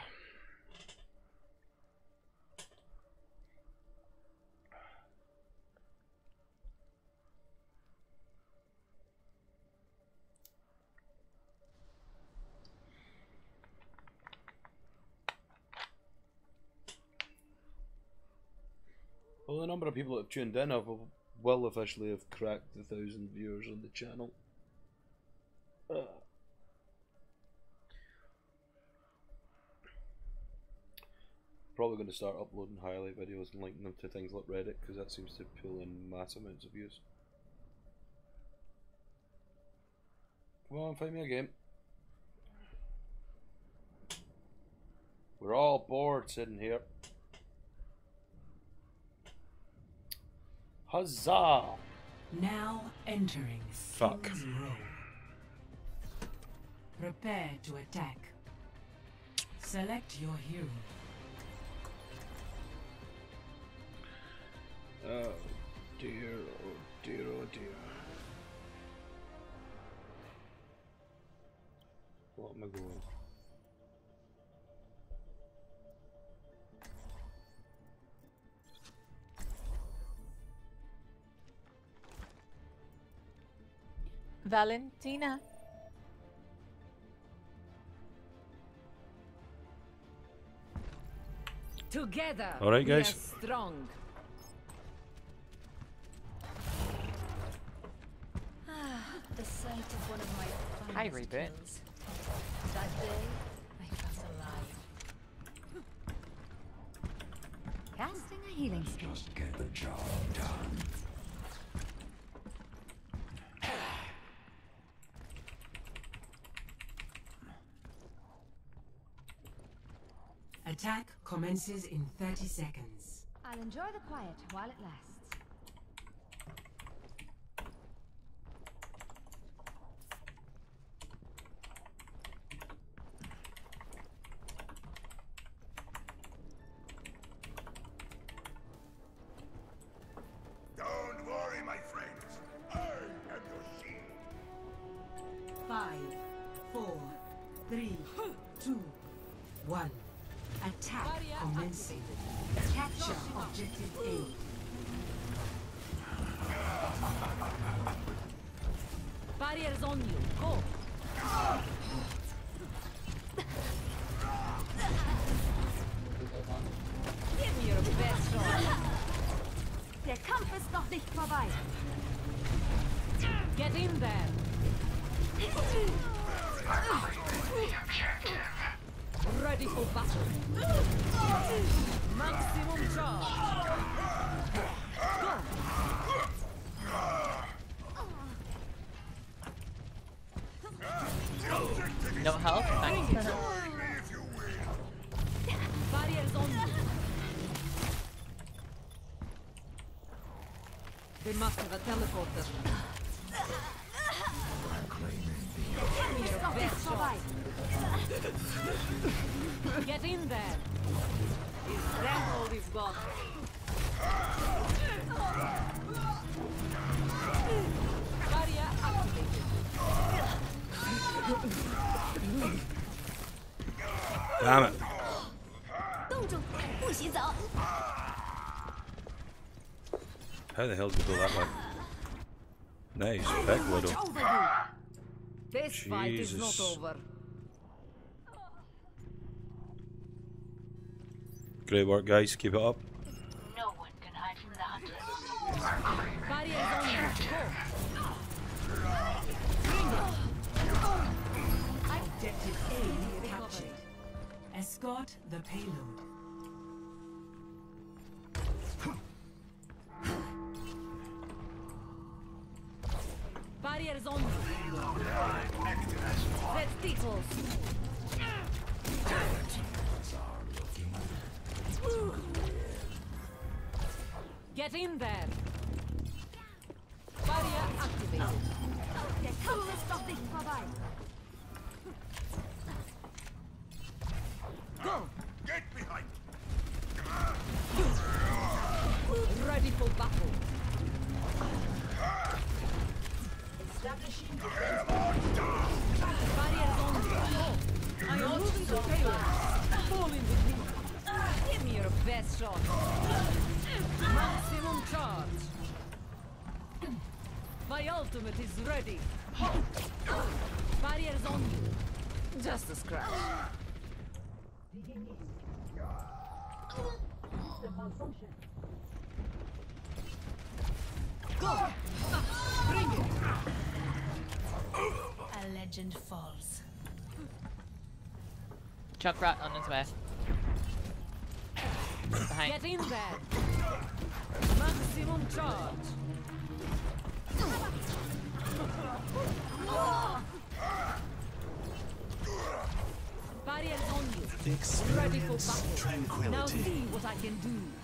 Well, the number of people that have tuned in have will officially have cracked the thousand viewers on the channel. Uh. Probably going to start uploading highlight videos and linking them to things like Reddit because that seems to pull in mass amounts of views. Come on, find me a game. We're all bored sitting here. Huzzah! Now entering Fuck. King's Row. Prepare to attack. Select your hero. Oh dear, oh dear, oh dear. What am I going? Valentina. Together. All right, guys. strong. Ah, the sight of one of my Hi, finest Reboot. kills. That day, I felt alive. Casting a healing spell. Just get the job done. Attack commences in 30 seconds. I'll enjoy the quiet while it lasts. Must have a teleporter. How the hell did we go that way? Nice, back widow. This fight is not Jesus. over. Great work, guys. Keep it up. Junkrat on his way. Behind. Get in there! Maximum charge! Barriers on you. Ready for battle. Now see what I can do.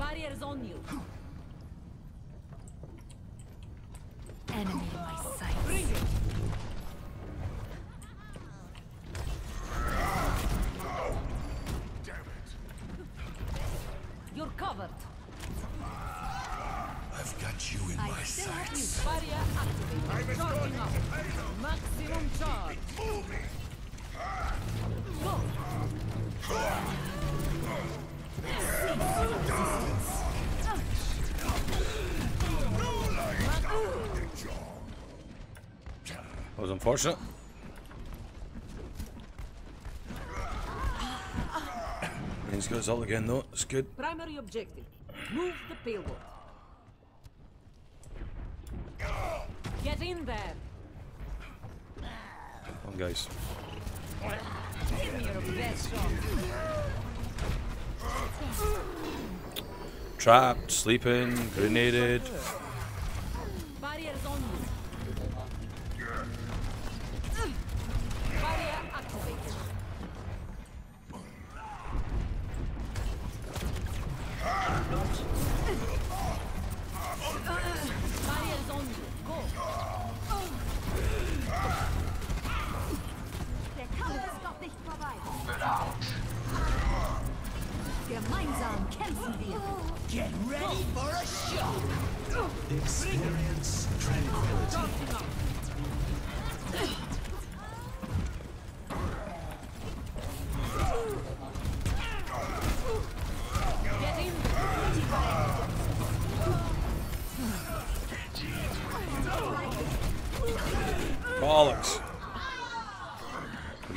Barriers on you. Enemy in my sight. Bring it. You're covered. I've got you in I my still have sights. you. Barrier activated. Charging up. Maximum charge. Go. That was unfortunate. He's got his ult again though. It's good. Primary objective. Move the payload. Get in there. Come on, guys. Give me your best shot. Trapped, sleeping, grenaded. Gracias.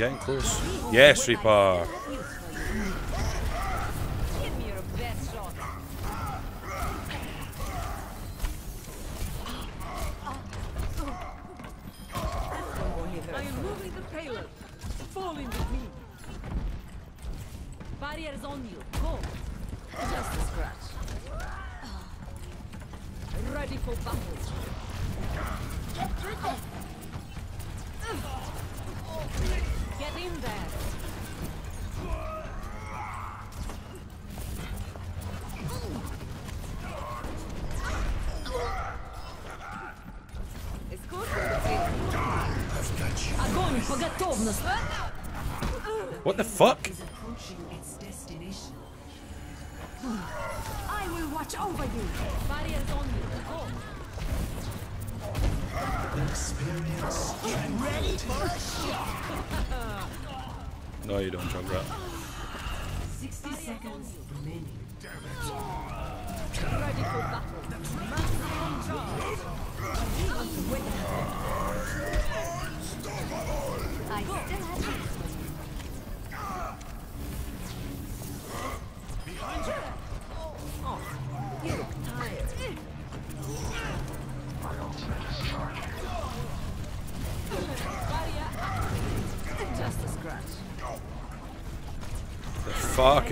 Getting close. Yes, Reaper.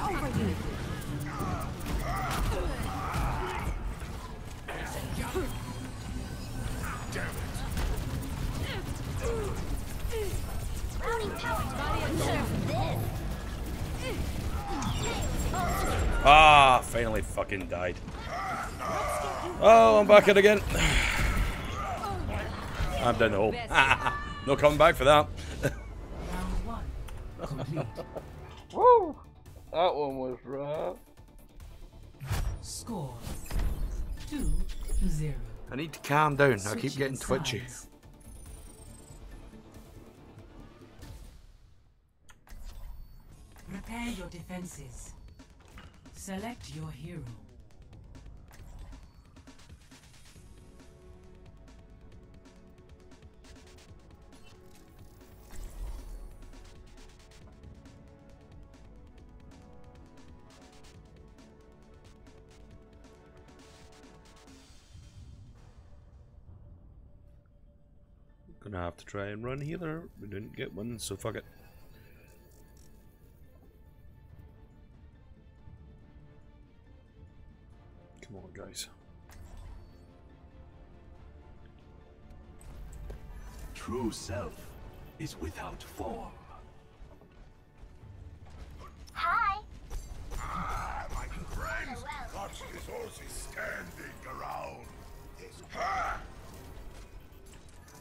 watch over you. Ah, finally fucking died. Oh, I'm back in again. I'm down the hole. no coming back for that. Woo! That one was rough. Score two to zero. I need to calm down. I keep getting twitchy. sides. Prepare your defenses. Select your hero. Gonna have to try and run healer. We didn't get one, so fuck it. Come on, guys. True self is without form. Hi. Ah, my friends, watch this horses standing around. This ah.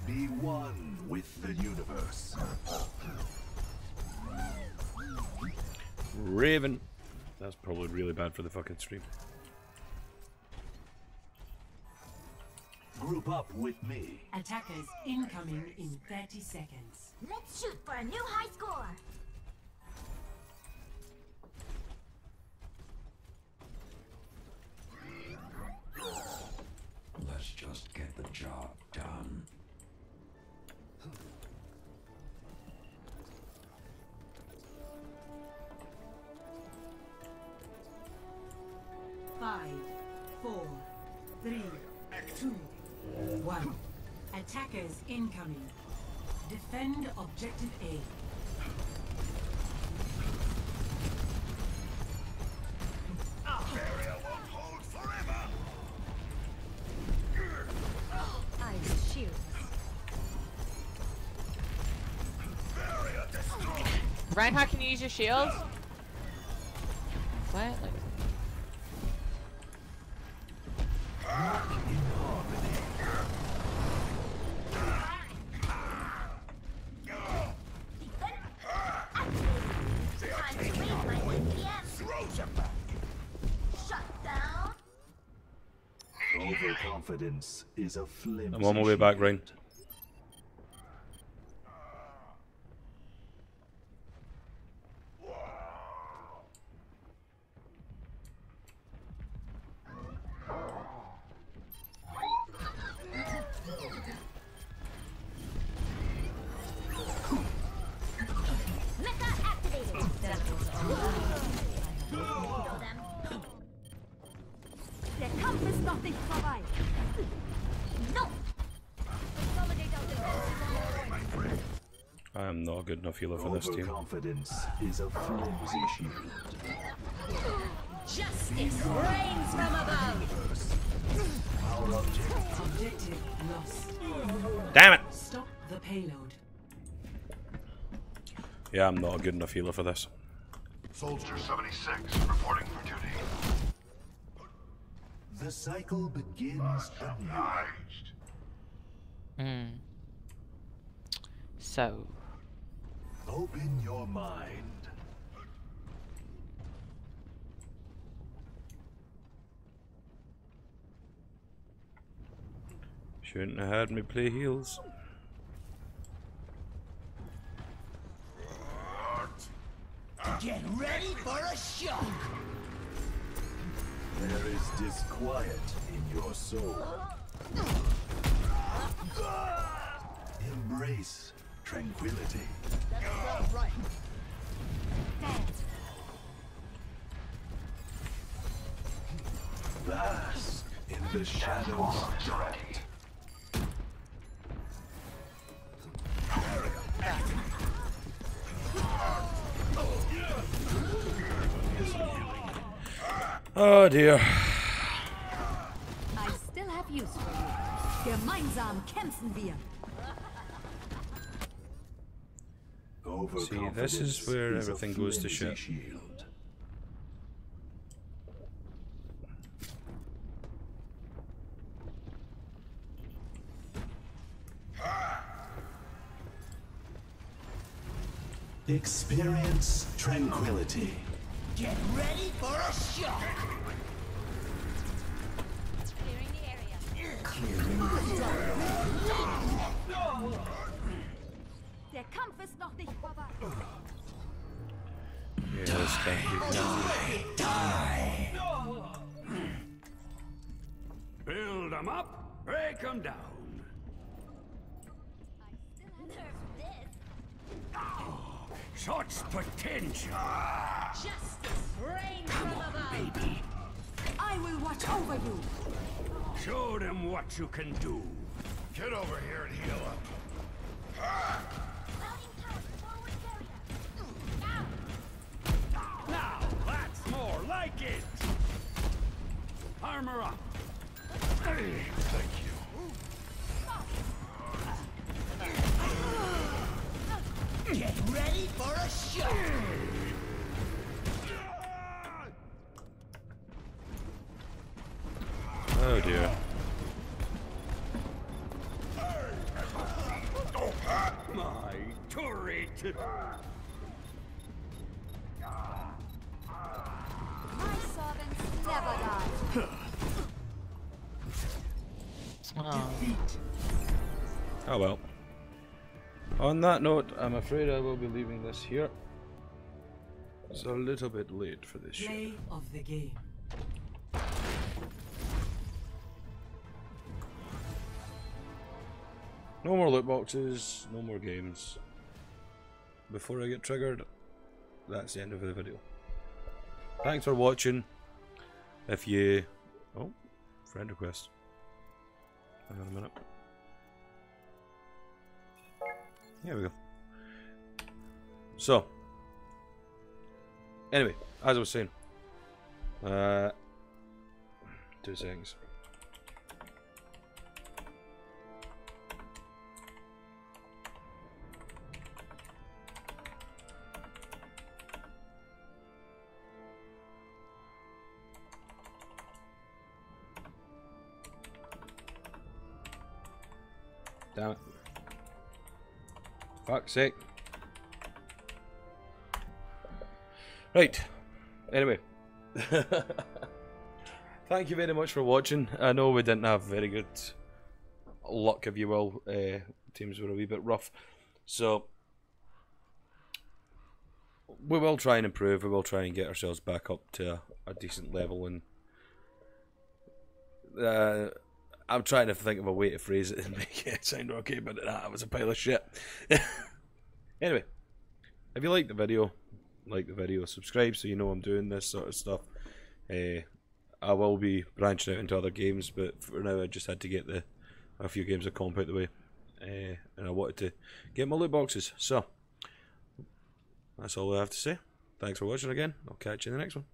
Be one with the universe. Raven. That's probably really bad for the fucking stream. Group up with me. Attackers incoming in 30 seconds. Let's shoot for a new high score. Let's just get the job done. Attackers incoming. Defend objective A. Barrier won't hold forever. I shield. Barrier destroyed. Reinhardt, can you use your shield? What? Like, Time Overconfidence is a flimsy I'm on my way back, Rein. Not a healer for this team. Overconfidence is a flimsy shield. Justice reigns from above. Our objective Objective lost. Damn it! Stop the payload. Yeah, I'm not a good enough healer for this. Soldier 76 reporting for duty. The cycle begins anew. hmm. So, Open your mind. Shouldn't have had me play heels. Get ready for a shock. There is disquiet in your soul. Embrace tranquility. Right. Bask in the shadows of death. Oh dear. I still have use for you. Gemeinsam kämpfen wir. See, this is where everything goes to shit. Shield. Experience tranquility. Get ready for a shock. Der Kampf ist noch nicht vorbei. Yeah, this can't be Build them up, break them down. Such potential. Justice reigns from above. Baby, I will watch over you. show them what you can do. Get over here and heal up. Now, like it. Armor up. Thank you. Get ready for a shock. Oh dear. My turret. Oh. Oh well. On that note, I'm afraid I will be leaving this here. It's a little bit late for this shit. Play of the game. No more loot boxes, no more games. Before I get triggered, that's the end of the video. Thanks for watching. If you... Oh, friend request. Hang on a minute. Here we go. So, anyway, as I was saying, uh, two seconds. Damn it. Fuck's sake. Right. Anyway. Thank you very much for watching. I know we didn't have very good luck, if you will. Uh, teams were a wee bit rough. So, we will try and improve. We will try and get ourselves back up to a, a decent level. And uh, I'm trying to think of a way to phrase it and make it sound okay, but that was a pile of shit. anyway, if you like the video, like the video, subscribe so you know I'm doing this sort of stuff. Uh, I will be branching out into other games, but for now I just had to get the a few games of comp out the way, uh, and I wanted to get my loot boxes. So that's all I have to say. Thanks for watching again. I'll catch you in the next one.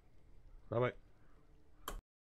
Bye bye.